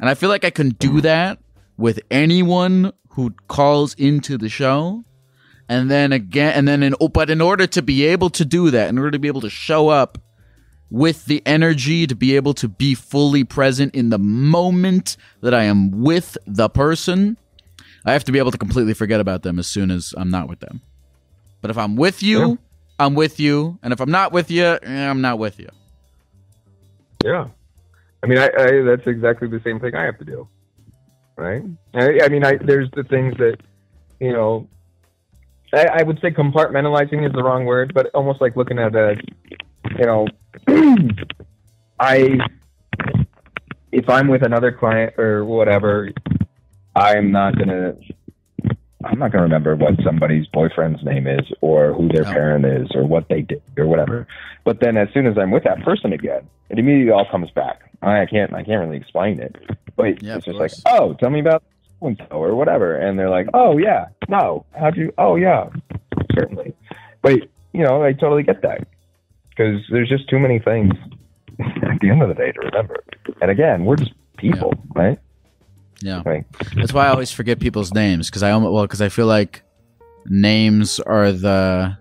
S1: And I feel like I can do that with anyone who calls into the show. And then again, and then in, but in order to be able to do that, in order to be able to show up with the energy to be able to be fully present in the moment that I am with the person, I have to be able to completely forget about them as soon as I'm not with them. But if I'm with you,
S2: Yeah.
S1: I'm with you. And if I'm not with you, eh, I'm not with you.
S2: Yeah. I mean, I, I that's exactly the same thing I have to do. Right. I, I mean, I there's the things that, you know, I, I would say compartmentalizing is the wrong word, but almost like looking at a, you know, I, if I'm with another client or whatever, I'm not gonna, I'm not gonna remember what somebody's boyfriend's name is or who their parent is or what they did or whatever. But then as soon as I'm with that person again, it immediately all comes back. I can't I can't really explain it. But
S1: Yeah,
S2: it's just like, oh, tell me about so and so or whatever. And they're like, Oh yeah, no. How'd you oh yeah, certainly. But you know, I totally get that. Because there's just too many things at the end of the day to remember. And again, we're just people, right?
S1: Yeah.
S2: Right.
S1: That's why I always forget people's names because I almost well because I feel like names are the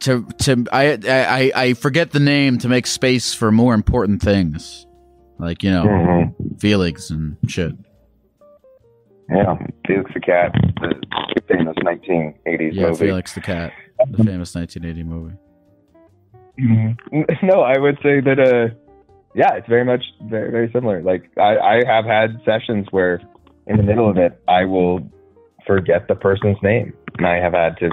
S1: to to I, I I forget the name to make space for more important things like you know
S2: Mhm.
S1: Felix and shit.
S2: Yeah. Felix the Cat, the famous 1980s
S1: Yeah,
S2: movie.
S1: Felix the cat, the famous 1980 movie.
S2: No, I would say that. Uh, yeah, it's very much very very similar. Like I, I have had sessions where, in the middle of it, I will forget the person's name, and I have had to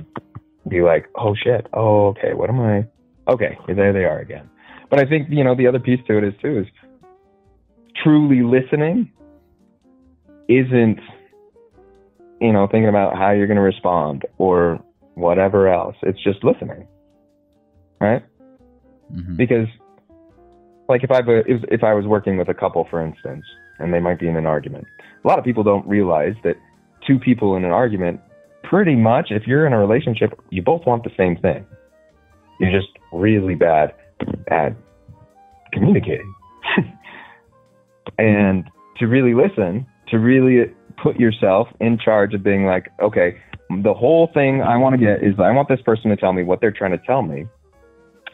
S2: be like, "Oh shit! Oh okay, what am I? Okay, there they are again." But I think you know the other piece to it is too is truly listening isn't you know thinking about how you're going to respond or whatever else. It's just listening, right?
S1: Mhm.
S2: because like if I if, I was working with a couple, for instance, and they might be in an argument, a lot of people don't realize that two people in an argument, pretty much, if you're in a relationship, you both want the same thing. You're just really bad at communicating, and to really listen, to really put yourself in charge of being like, okay, the whole thing I want to get is I want this person to tell me what they're trying to tell me.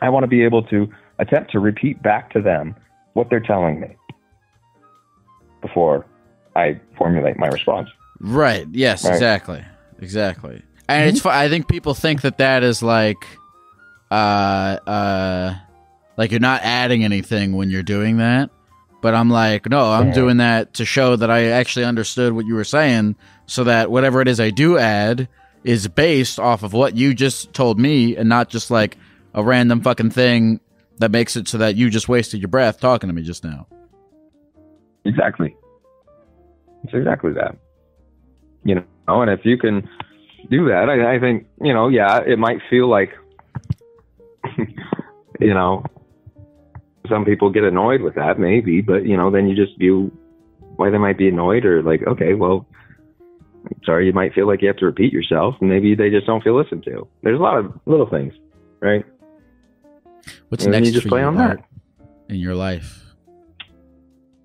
S2: I want to be able to attempt to repeat back to them what they're telling me before I formulate my response.
S1: Right. Yes.
S2: Right.
S1: Exactly. Exactly. And it's. fu- I think people think that that is like, uh, uh, like you're not adding anything when you're doing that. But I'm like, no, I'm
S2: Yeah.
S1: doing that to show that I actually understood what you were saying, so that whatever it is I do add is based off of what you just told me, and not just like a random fucking thing that makes it so that you just wasted your breath talking to me just now.
S2: Exactly. It's exactly that. You know, and if you can do that, I, I think, you know, yeah, it might feel like, you know, some people get annoyed with that, maybe, but, you know, then you just view why they might be annoyed or like, okay, well, sorry, you might feel like you have to repeat yourself maybe they just don't feel listened to. There's a lot of little things, right?
S1: What's
S2: And
S1: next
S2: you just
S1: for
S2: play
S1: you
S2: on that.
S1: in your life?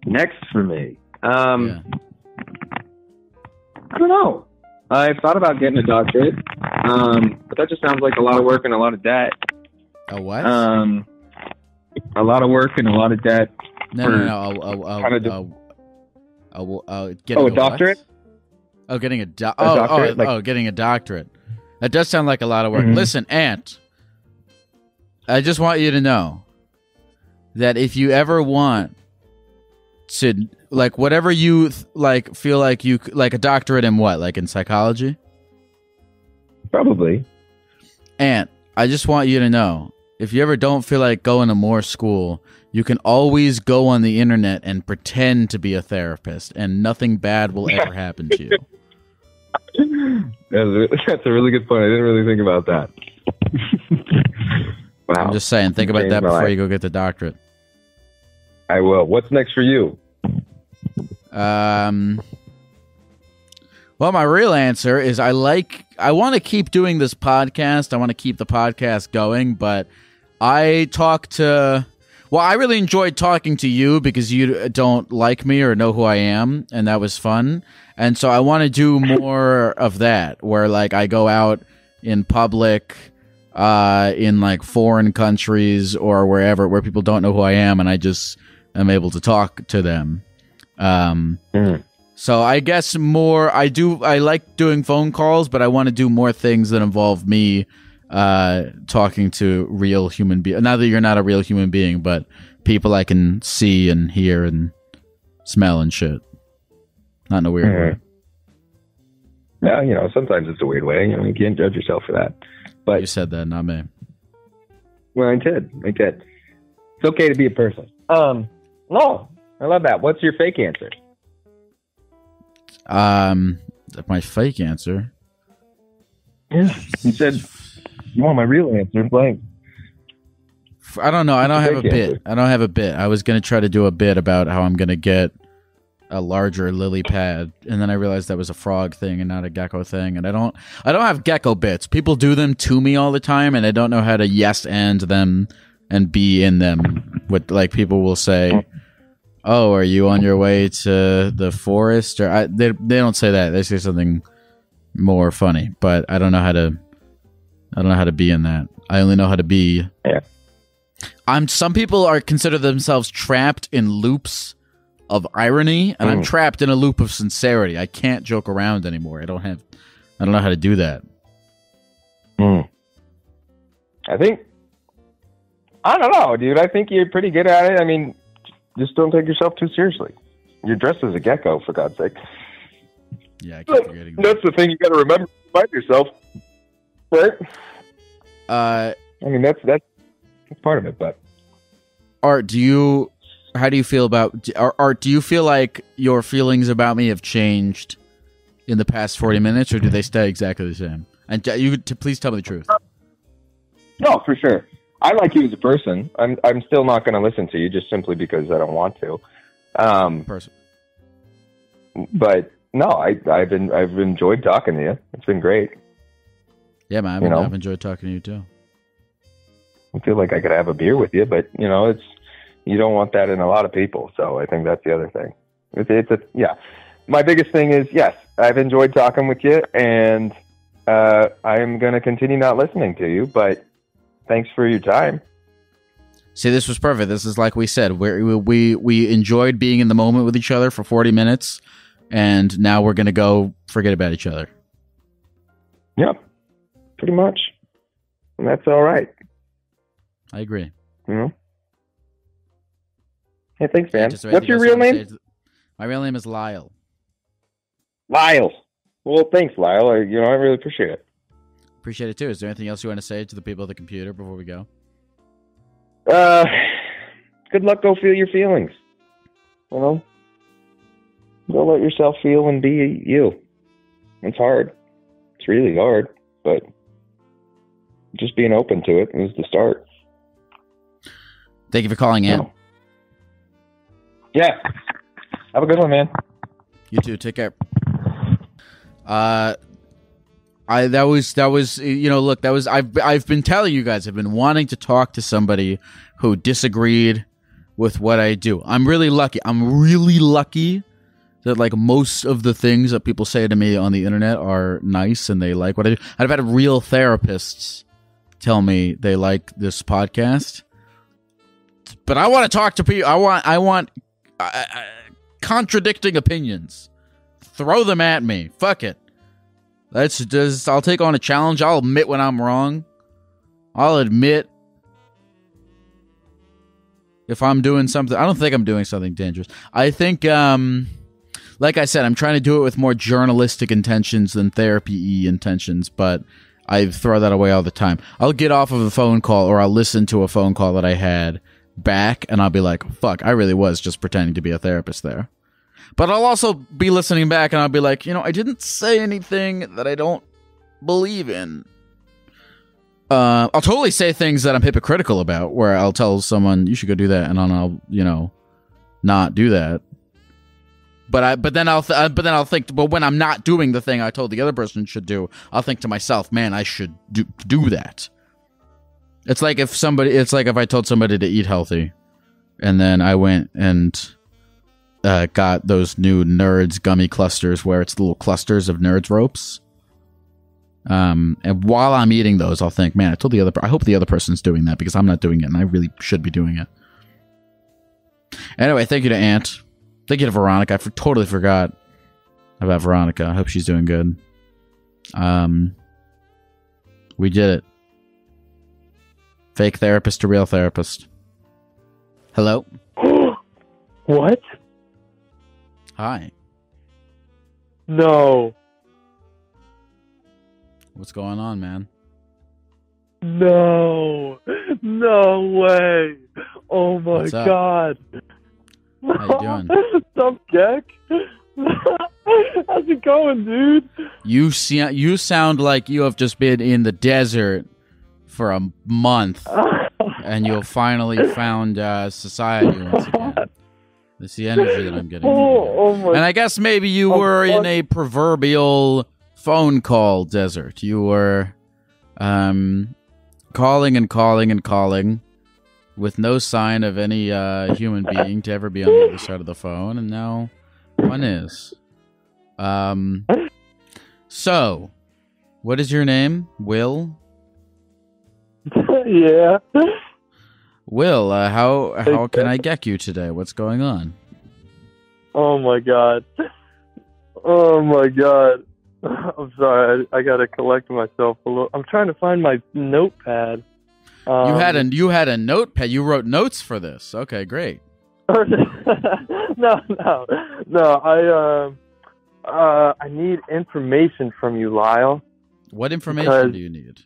S2: Next for me. Um,
S1: yeah.
S2: I don't know. I've thought about getting a doctorate, um, but that just sounds like a lot of work and a lot of debt.
S1: A what?
S2: Um, a lot of work and a lot of debt.
S1: No, no, no. I'll, I'll, I'll,
S2: just-
S1: I'll, I'll,
S2: Oh, a
S1: what?
S2: doctorate?
S1: Oh, getting a, do-
S2: A
S1: oh,
S2: doctorate,
S1: oh,
S2: like-
S1: oh, getting a doctorate. That does sound like a lot of work.
S2: Mhm.
S1: Listen, Ant, I just want you to know that if you ever want to, like, whatever you th- like, feel like you like a doctorate in what, like in psychology,
S2: Probably.
S1: and I just want you to know if you ever don't feel like going to more school, you can always go on the internet and pretend to be a therapist, and nothing bad will ever happen to you.
S2: That's a really good point. I didn't really think about that. Wow.
S1: I'm just saying, think about that before
S2: life.
S1: you go get the doctorate.
S2: I will. What's next for you?
S1: Um, well, my real answer is I like, I want to keep doing this podcast. I want to keep the podcast going, but I talk to, well, I really enjoyed talking to you because you don't like me or know who I am, and that was fun. And so I want to do more of that where like I go out in public uh in like foreign countries or wherever where people don't know who I am and I just am able to talk to them. Um
S2: Mhm.
S1: so I guess more I do I like doing phone calls but I want to do more things that involve me uh talking to real human beings. Not that you're not a real human being but people I can see and hear and smell and shit. Not in a weird
S2: Mhm.
S1: way.
S2: Yeah, you know, sometimes it's a weird way. You know, you can't judge yourself for that. But
S1: You said that, not me.
S2: well, I did. I did. It's okay to be a person. Um, no, I love that. What's your fake answer?
S1: Um, my fake answer.
S2: Yeah, you said you want my real answer. Blank.
S1: I don't know. I don't have a bit. I don't have a bit. I was gonna try to do a bit about how I'm gonna get a larger lily pad, and then I realized that was a frog thing and not a gecko thing. And I don't. I don't have gecko bits. People do them to me all the time, and I don't know how to yes and them and be in them. With like people will say. Oh, are you on your way to the forest? Or I, they they don't say that. They say something more funny, but I don't know how to. I don't know how to be in that. I only know how to be.
S2: Yeah.
S1: I'm. Some people are consider themselves trapped in loops of irony, and I'm
S2: Mm.
S1: trapped in a loop of sincerity. I can't joke around anymore. I don't have. I don't know how to do that.
S2: Hmm. I think I don't know, dude. I think you're pretty good at it. I mean, just don't take yourself too seriously. You're dressed as a gecko, for God's sake.
S1: Yeah, I keep
S2: But
S1: forgetting. that.
S2: that's the thing you got to remember about yourself, right?
S1: Uh,
S2: I mean, that's that's that's part of it. But
S1: Art, do you? How do you feel about Art? Do you feel like your feelings about me have changed in the past forty minutes, or do they stay exactly the same? And you, t- please tell me the truth.
S2: no, for sure. I like you as a person. I'm I'm still not going to listen to you just simply because I don't want to. Um,
S1: Person.
S2: but no, I I've been I've enjoyed talking to you. It's been great.
S1: Yeah, man, I've,
S2: You know?
S1: I've enjoyed talking to you too.
S2: I feel like I could have a beer with you, but you know, it's you don't want that in a lot of people. So I think that's the other thing. It's, it's a yeah. My biggest thing is yes, I've enjoyed talking with you, and uh, I am going to continue not listening to you. But thanks for your time.
S1: See, this was perfect. This is like we said. We we we enjoyed being in the moment with each other for forty minutes, and now we're gonna go forget about each other.
S2: Yep, pretty much, and that's all right.
S1: I agree.
S2: You know. Hey, thanks, man.
S1: So
S2: What's your real name?
S1: My real name is Lyle.
S2: Lyle. Well, thanks, Lyle. I, you know, I really appreciate it.
S1: Appreciate it too. Is there anything else you want to say to the people at the computer before we go?
S2: Uh, good luck. Go feel your feelings. You know, go let yourself feel and be you. It's hard. It's really hard, but just being open to it is the start.
S1: Thank you for calling in.
S2: No. Yeah. Have a good one, man.
S1: You too. Take care. Uh, I that was that was you know look that was I've I've been telling you guys I've been wanting to talk to somebody who disagreed with what I do. I'm really lucky. I'm really lucky that like most of the things that people say to me on the internet are nice and they like what I do. I've had real therapists tell me they like this podcast. But I want to talk to people. I want I want uh, uh, contradicting opinions. Throw them at me. Fuck it. That's just. I'll take on a challenge. I'll admit when I'm wrong. I'll admit if I'm doing something. I don't think I'm doing something dangerous. I think, um, like I said, I'm trying to do it with more journalistic intentions than therapy intentions, but I throw that away all the time. I'll get off of a phone call or I'll listen to a phone call that I had back and I'll be like, fuck, I really was just pretending to be a therapist there. But I'll also be listening back and I'll be like, you know, I didn't say anything that I don't believe in. Uh, I'll totally say things that I'm hypocritical about, where I'll tell someone you should go do that, and I'll, you know, not do that. But I, but then I'll, th- uh, but then I'll think, but when I'm not doing the thing I told the other person should do, I'll think to myself, man, I should do do that. It's like if somebody, it's like if I told somebody to eat healthy, and then I went and uh, got those new Nerds gummy clusters where it's little clusters of Nerds ropes. Um, and while I'm eating those, I'll think, man, I told the other. I hope the other person's doing that because I'm not doing it, and I really should be doing it. Anyway, thank you to Ant. Thank you to Veronica. I for- totally forgot about Veronica. I hope she's doing good. Um, we did it. Fake therapist to real therapist. Hello.
S4: what?
S1: Hi.
S4: No.
S1: What's going on, man?
S4: No. No way. Oh my god.
S1: How you doing?
S4: Up, Geck? How's it going, dude?
S1: You see, you sound like you have just been in the desert for a month, and you'll finally found uh, society once again. That's the energy that I'm getting.
S4: Oh, oh
S1: And I guess maybe you
S4: Oh,
S1: were in a proverbial phone call desert. You were um, calling and calling and calling with no sign of any uh, human being to ever be on the other side of the phone, and now one is. Um, so, what is your name? Will?
S4: yeah.
S1: Will, uh, how how can I get you today? What's going on?
S4: Oh my god. Oh my god. I'm sorry. I, I gotta collect myself a little. I'm trying to find my notepad. Um,
S1: you had a you had a notepad. You wrote notes for this. Okay, great.
S4: no, no, no. I um, uh, I need information from you, Lyle.
S1: What information do you need?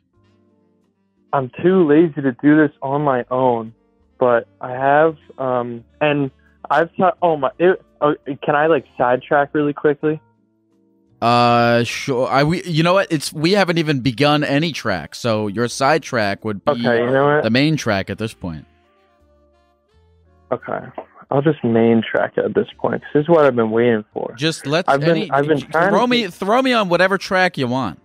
S4: I'm too lazy to do this on my own, but I have um, and I've ta- oh my. It, oh, can I like sidetrack really quickly?
S1: Uh, sure. I we you know what? It's we haven't even begun any track, so your side track would be
S4: Okay, you know what?
S1: the main track at this point.
S4: Okay, I'll just main track it at this point. 'cause This is what I've been waiting for.
S1: Just let
S4: I've been- I've been
S1: throw me
S4: get-
S1: throw me on whatever track you want.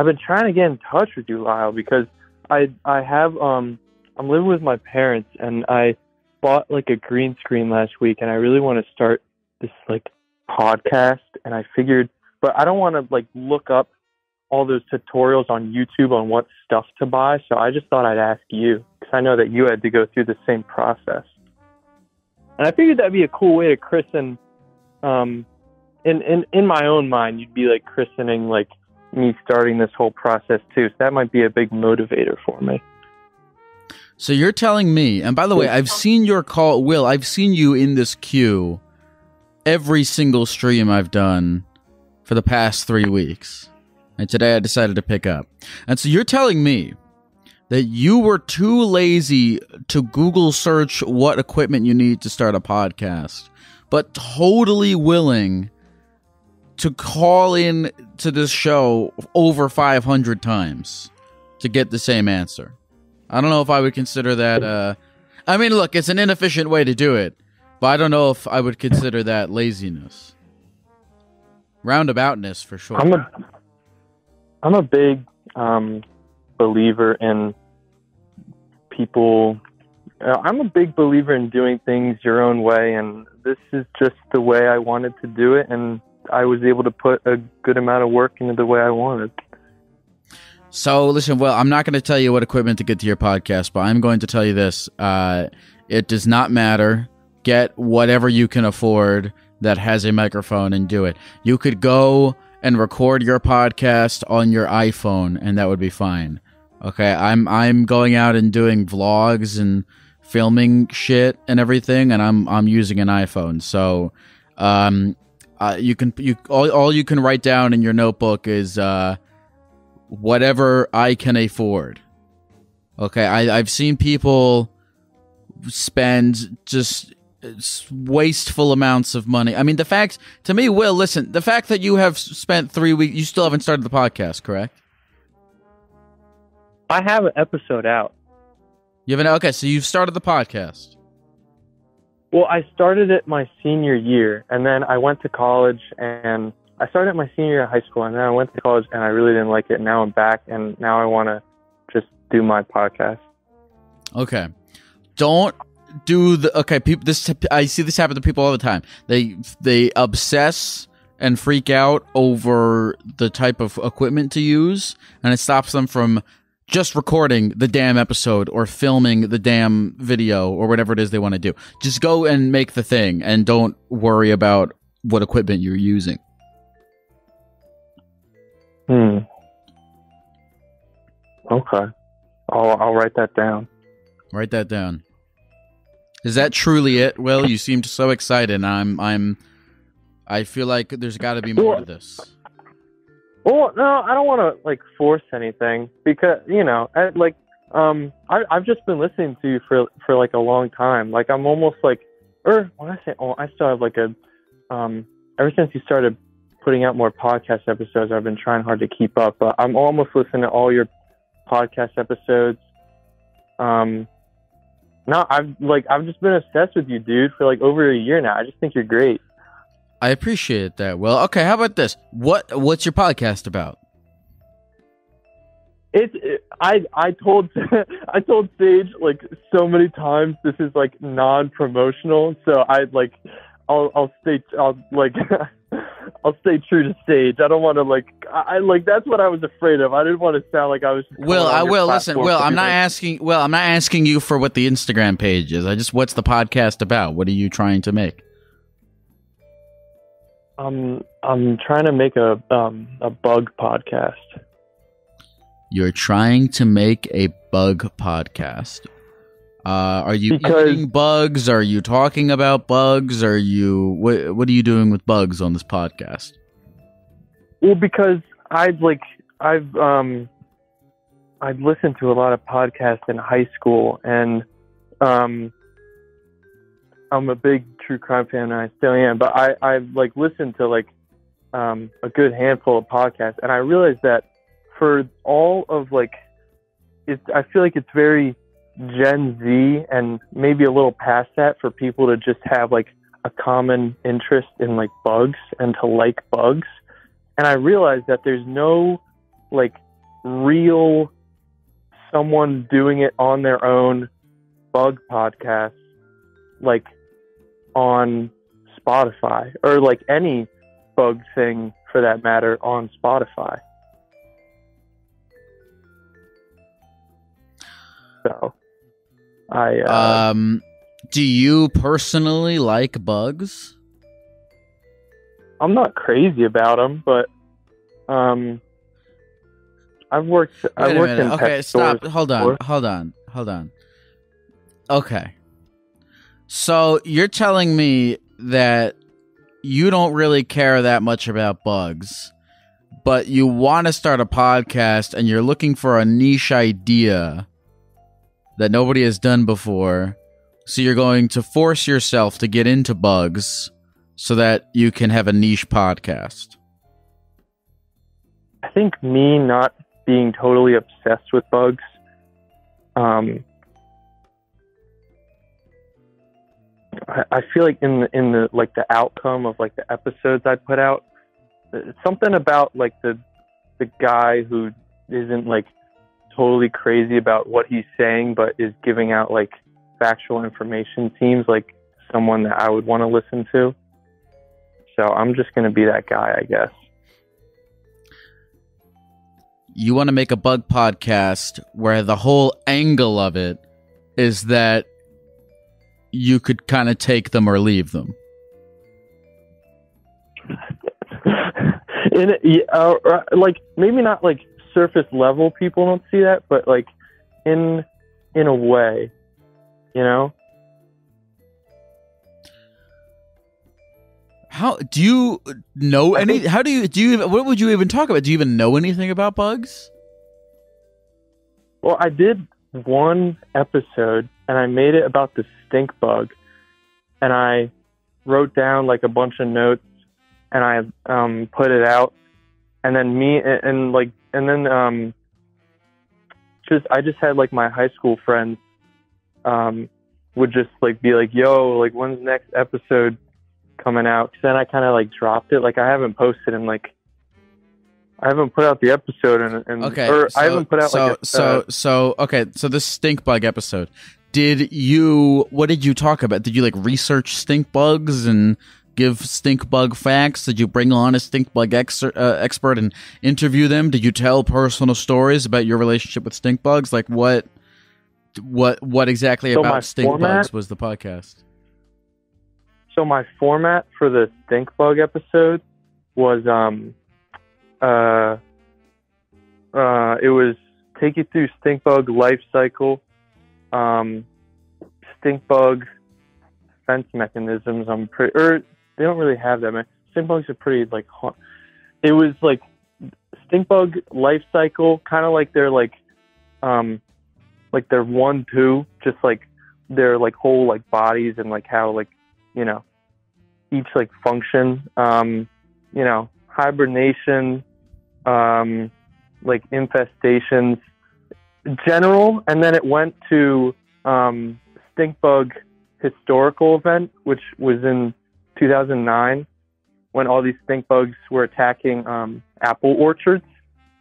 S4: I've been trying to get in touch with you, Lyle, because I I have um I'm living with my parents and I bought like a green screen last week and I really want to start this like podcast and I figured but I don't want to like look up all those tutorials on YouTube on what stuff to buy, so I just thought I'd ask you because I know that you had to go through the same process. And I figured that'd be a cool way to christen um in in in my own mind you'd be like christening like me starting this whole process too. So that might be a big motivator for me.
S1: So you're telling me, and by the way, I've seen your call, Will. I've seen you in this queue every single stream I've done for the past three weeks, and today I decided to pick up. And so you're telling me that you were too lazy to Google search what equipment you need to start a podcast, but totally willing to call in to this show over 500 times to get the same answer. I don't know if I would consider that. Uh, I mean, look, it's an inefficient way to do it, but I don't know if I would consider that laziness. Roundaboutness for sure.
S4: I'm a I'm a big um, believer in people. Uh, I'm a big believer in doing things your own way, and this is just the way I wanted to do it, and I was able to put a good amount of work into the way I wanted.
S1: So listen, well, I'm not going to tell you what equipment to get to your podcast, but I'm going to tell you this: uh, it does not matter. Get whatever you can afford that has a microphone and do it. You could go and record your podcast on your iPhone, and that would be fine. Okay, I'm I'm going out and doing vlogs and filming shit and everything, and I'm I'm using an iPhone. So, um, uh, you can you all all you can write down in your notebook is uh whatever I can afford. Okay, I, I've seen people spend just wasteful amounts of money. I mean, the fact to me, Will, listen, the fact that you have spent three weeks, you still haven't started the podcast, correct?
S4: I have an episode out.
S1: You haven't. Okay, so you've started the podcast.
S4: Well, I started it my senior year, and then I went to college, and I started my senior year of high school, and then I went to college, and I really didn't like it. Now I'm back, and now I want to just do my podcast.
S1: Okay, don't do the okay. People, this I see this happen to people all the time. They they obsess and freak out over the type of equipment to use, and it stops them from just recording the damn episode or filming the damn video or whatever it is they want to do. Just go and make the thing, and don't worry about what equipment you're using.
S4: Hmm. Okay. I'll I'll write that down.
S1: Write that down. Is that truly it? Well, you seemed so excited. I'm I'm I feel like there's got to be more to this.
S4: Well, no, I don't want to like force anything because you know, I, like, um, I, I've just been listening to you for for like a long time. Like, I'm almost like, or when I say, oh, I still have like a, um, ever since you started putting out more podcast episodes, I've been trying hard to keep up. But I'm almost listening to all your podcast episodes. Um, no, I've like I've just been obsessed with you, dude, for like over a year now. I just think you're great.
S1: I appreciate that. Well, okay, how about this? What what's your podcast about?
S4: It's it, I I told I told Sage like so many times this is like non-promotional, so I like I'll I'll stay I'll like I'll stay true to Sage. I don't want to like I, I like that's what I was afraid of. I didn't want to sound like I was.
S1: Will, I will listen. Will, I'm not
S4: like,
S1: asking Will, I'm not asking you for what the Instagram page is. I just what's the podcast about? What are you trying to make?
S4: I'm I'm trying to make a um a bug podcast.
S1: You're trying to make a bug podcast. Uh, are you
S4: Because-
S1: eating bugs? Are you talking about bugs? Are you what? What are you doing with bugs on this podcast?
S4: Well, because I've like I've um I've listened to a lot of podcasts in high school, and um I'm a big true crime fan, and I still am. But I I've like listened to like um a good handful of podcasts, and I realized that for all of like it's I feel like it's very Gen Z and maybe a little past that for people to just have like a common interest in like bugs and to like bugs and I realized that there's no like real someone doing it on their own bug podcast like on Spotify or like any bug thing for that matter on Spotify. So I uh,
S1: Um, do you personally like bugs?
S4: I'm not crazy about them, but um, I've worked. I
S1: Wait a
S4: worked in
S1: Okay, stop. Hold on.
S4: before.
S1: Hold on. Hold on. Okay. So you're telling me that you don't really care that much about bugs, but you want to start a podcast and you're looking for a niche idea that nobody has done before. So you're going to force yourself to get into bugs so that you can have a niche podcast.
S4: I think me not being totally obsessed with bugs, um, I, feel like in the in the like the outcome of like the episodes I put out, uh, something about like the the guy who isn't like totally crazy about what he's saying, but is giving out like factual information seems like someone that I would want to listen to. So I'm just gonna be that guy, I guess.
S1: you want to make a bug podcast where the whole angle of it is that you could kind of take them or leave them.
S4: in yeah, uh, uh, like maybe not like surface level people don't see that but like in in a way you know
S1: How do you know any? How do you do you? What would you even talk about? Do you even know anything about bugs?
S4: well i did one episode and i made it about the stink bug and i wrote down like a bunch of notes and i um put it out and then me and, and like and then um just i just had like my high school friends um would just like be like yo like when's the next episode coming out 'Cause then i kind of like dropped it like i haven't posted in like i haven't put out the episode and, and
S1: Okay,
S4: or
S1: so,
S4: i haven't put out
S1: so
S4: like a,
S1: so
S4: uh,
S1: so okay. So this stink bug episode. Did you? What did you talk about? Did you like research stink bugs and give stink bug facts? Did you bring on a stink bug ex- uh, expert and interview them? Did you tell personal stories about your relationship with stink bugs? Like what? What? What exactly
S4: So
S1: about stink
S4: format-
S1: bugs was the podcast?
S4: so my format for the stink bug episode was um uh uh it was take you through stink bug life cycle um stink bug defense mechanisms i'm pretty or they don't really have that stink bugs are pretty like it was like stink bug life cycle kind of like their like um like their one two just like their like whole like bodies and like how like you know each like function. Um you know hibernation um like infestations general and then it went to um stink bug historical event which was in 2009 when all these stink bugs were attacking um apple orchards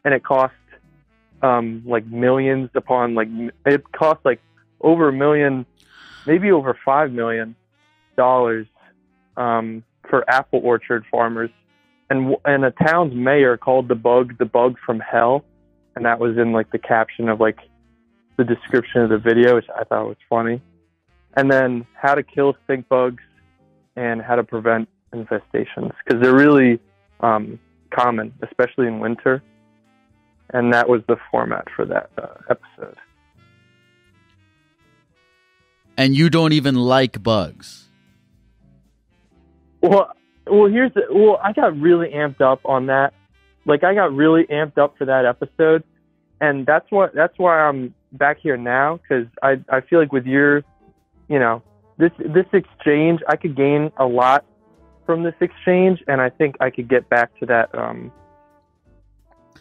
S4: and it cost um like millions upon like it cost like over a million maybe over five million dollars um, for apple orchard farmers, and and a town's mayor called the bug the bug from hell, and that was in like the caption of like the description of the video, which I thought was funny. And then how to kill stink bugs and how to prevent infestations because they're really um, common, especially in winter. and that was the format for that uh, episode.
S1: And you don't even like bugs.
S4: Well, well, here's the, well, I got really amped up on that. Like, I got really amped up for that episode, and that's what that's why I'm back here now because I I feel like with your, you know, this this exchange, I could gain a lot from this exchange, and I think I could get back to that um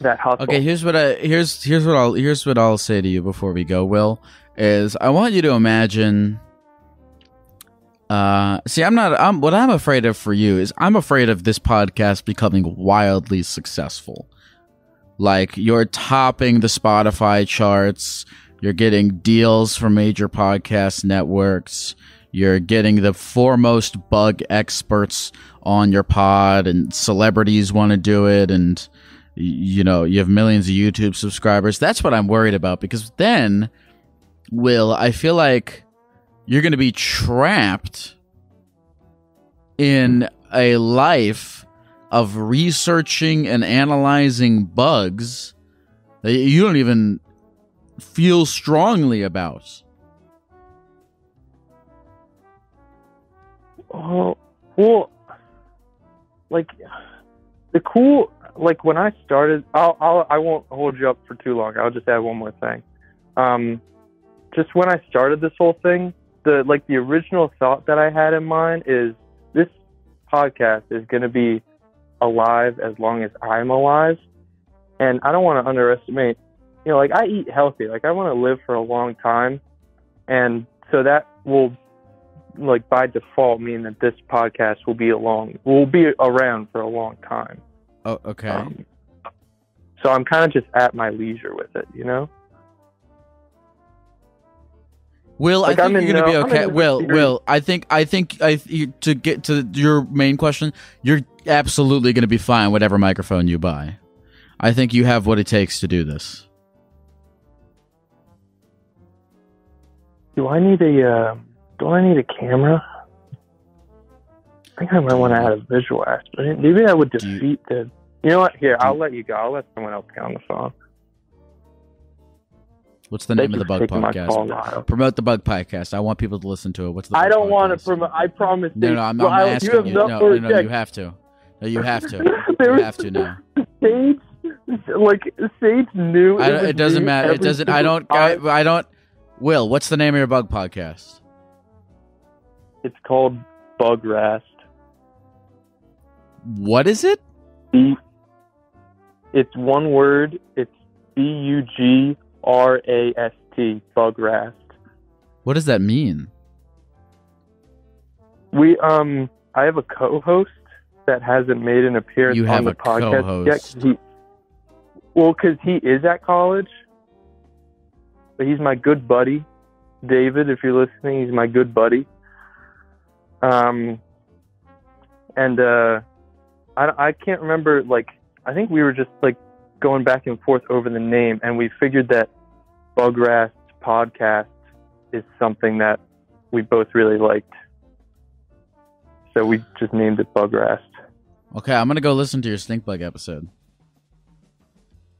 S4: that hustle.
S1: Okay, here's what I here's here's what I'll here's what I'll say to you before we go. Will is I want you to imagine. Uh, see, I'm not. I'm what I'm afraid of for you is I'm afraid of this podcast becoming wildly successful. Like you're topping the Spotify charts. You're getting deals from major podcast networks. You're getting the foremost bug experts on your pod, and celebrities want to do it, and you know you have millions of YouTube subscribers. That's what I'm worried about because then, Will, I feel like you're going to be trapped in a life of researching and analyzing bugs that you don't even feel strongly about.
S4: Oh, well, like the cool, like when I started, I'll, I'll, I won't hold you up for too long. I'll just add one more thing. Um, just when I started this whole thing, the like the original thought that I had in mind is this podcast is going to be alive as long as I'm alive, and I don't want to underestimate. You know, like I eat healthy. Like I want to live for a long time, and so that will like by default mean that this podcast will be along will be around for a long time.
S1: Oh, okay.
S4: Um, so I'm kind of just at my leisure with it, you know.
S1: Will,
S4: Like,
S1: I
S4: I'm
S1: think you're gonna
S4: no-
S1: be okay. Will. Will, I think, I think, I you, to get to your main question, you're absolutely gonna be fine whatever microphone you buy. I think you have what it takes to do this.
S4: Do I need a uh, Do I need a camera? I think I might want to add a visual aspect. Maybe that would defeat the. You know what? Here, I'll let you go. I'll let someone else get on the phone.
S1: What's the
S4: Thank
S1: name of the Bug
S4: taking my call,
S1: Podcast? Promote the Bug Podcast. I want people to listen to it. What's the?
S4: I don't want to promote. I promise.
S1: No,
S4: you.
S1: no, I'm,
S4: Lyle,
S1: I'm asking you.
S4: no
S1: No, no, no, you have to. No, you have to. You have to now.
S4: Sage, like Sage knew.
S1: I
S4: it,
S1: doesn't matter. It doesn't. I don't. I. I don't. Will, what's the name of your Bug Podcast?
S4: It's called Bug Rast.
S1: What is it?
S4: B. It's one word. It's B U G R A S T. Bug Rast.
S1: What does that mean?
S4: We um, I have a co-host that hasn't made an appearance
S1: You have
S4: on the
S1: a
S4: podcast
S1: co-host.
S4: yet. He, well, because he is at college, but he's my good buddy, David. If you're listening, he's my good buddy. Um, and uh, I I can't remember like I think we were just like going back and forth over the name, and we figured that Bugrast podcast is something that we both really liked. So we just named it Bugrast.
S1: Okay, I'm gonna go listen to your stink bug episode.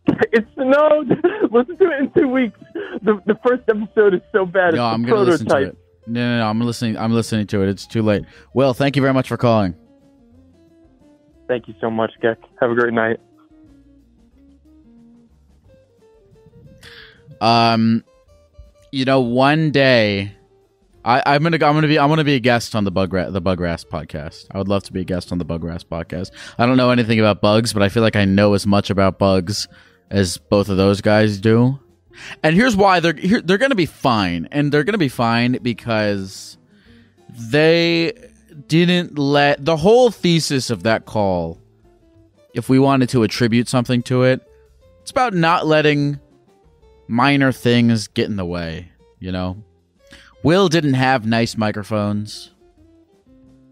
S4: It's no, listen to it in two weeks. The the first episode is so bad.
S1: No,
S4: it's
S1: I'm gonna listen to it. No, no, no. I'm listening. I'm listening to it. It's too late. Will, thank you very much for calling.
S4: Thank you so much, Geck. Have a great night.
S1: Um, you know, one day, I, I'm gonna, I'm gonna be, I'm gonna be a guest on the bug, the Bugrast podcast. I would love to be a guest on the Bugrast podcast. I don't know anything about bugs, but I feel like I know as much about bugs as both of those guys do. And here's why they're here, they're gonna be fine, and they're gonna be fine because they didn't let the whole thesis of that call. If we wanted to attribute something to it, it's about not letting minor things get in the way, you know? Will didn't have nice microphones.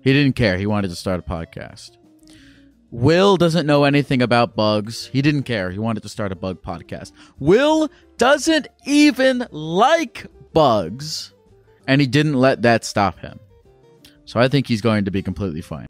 S1: He didn't care. He wanted to start a podcast. Will doesn't know anything about bugs. He didn't care. He wanted to start a bug podcast. Will doesn't even like bugs, and he didn't let that stop him. So I think he's going to be completely fine.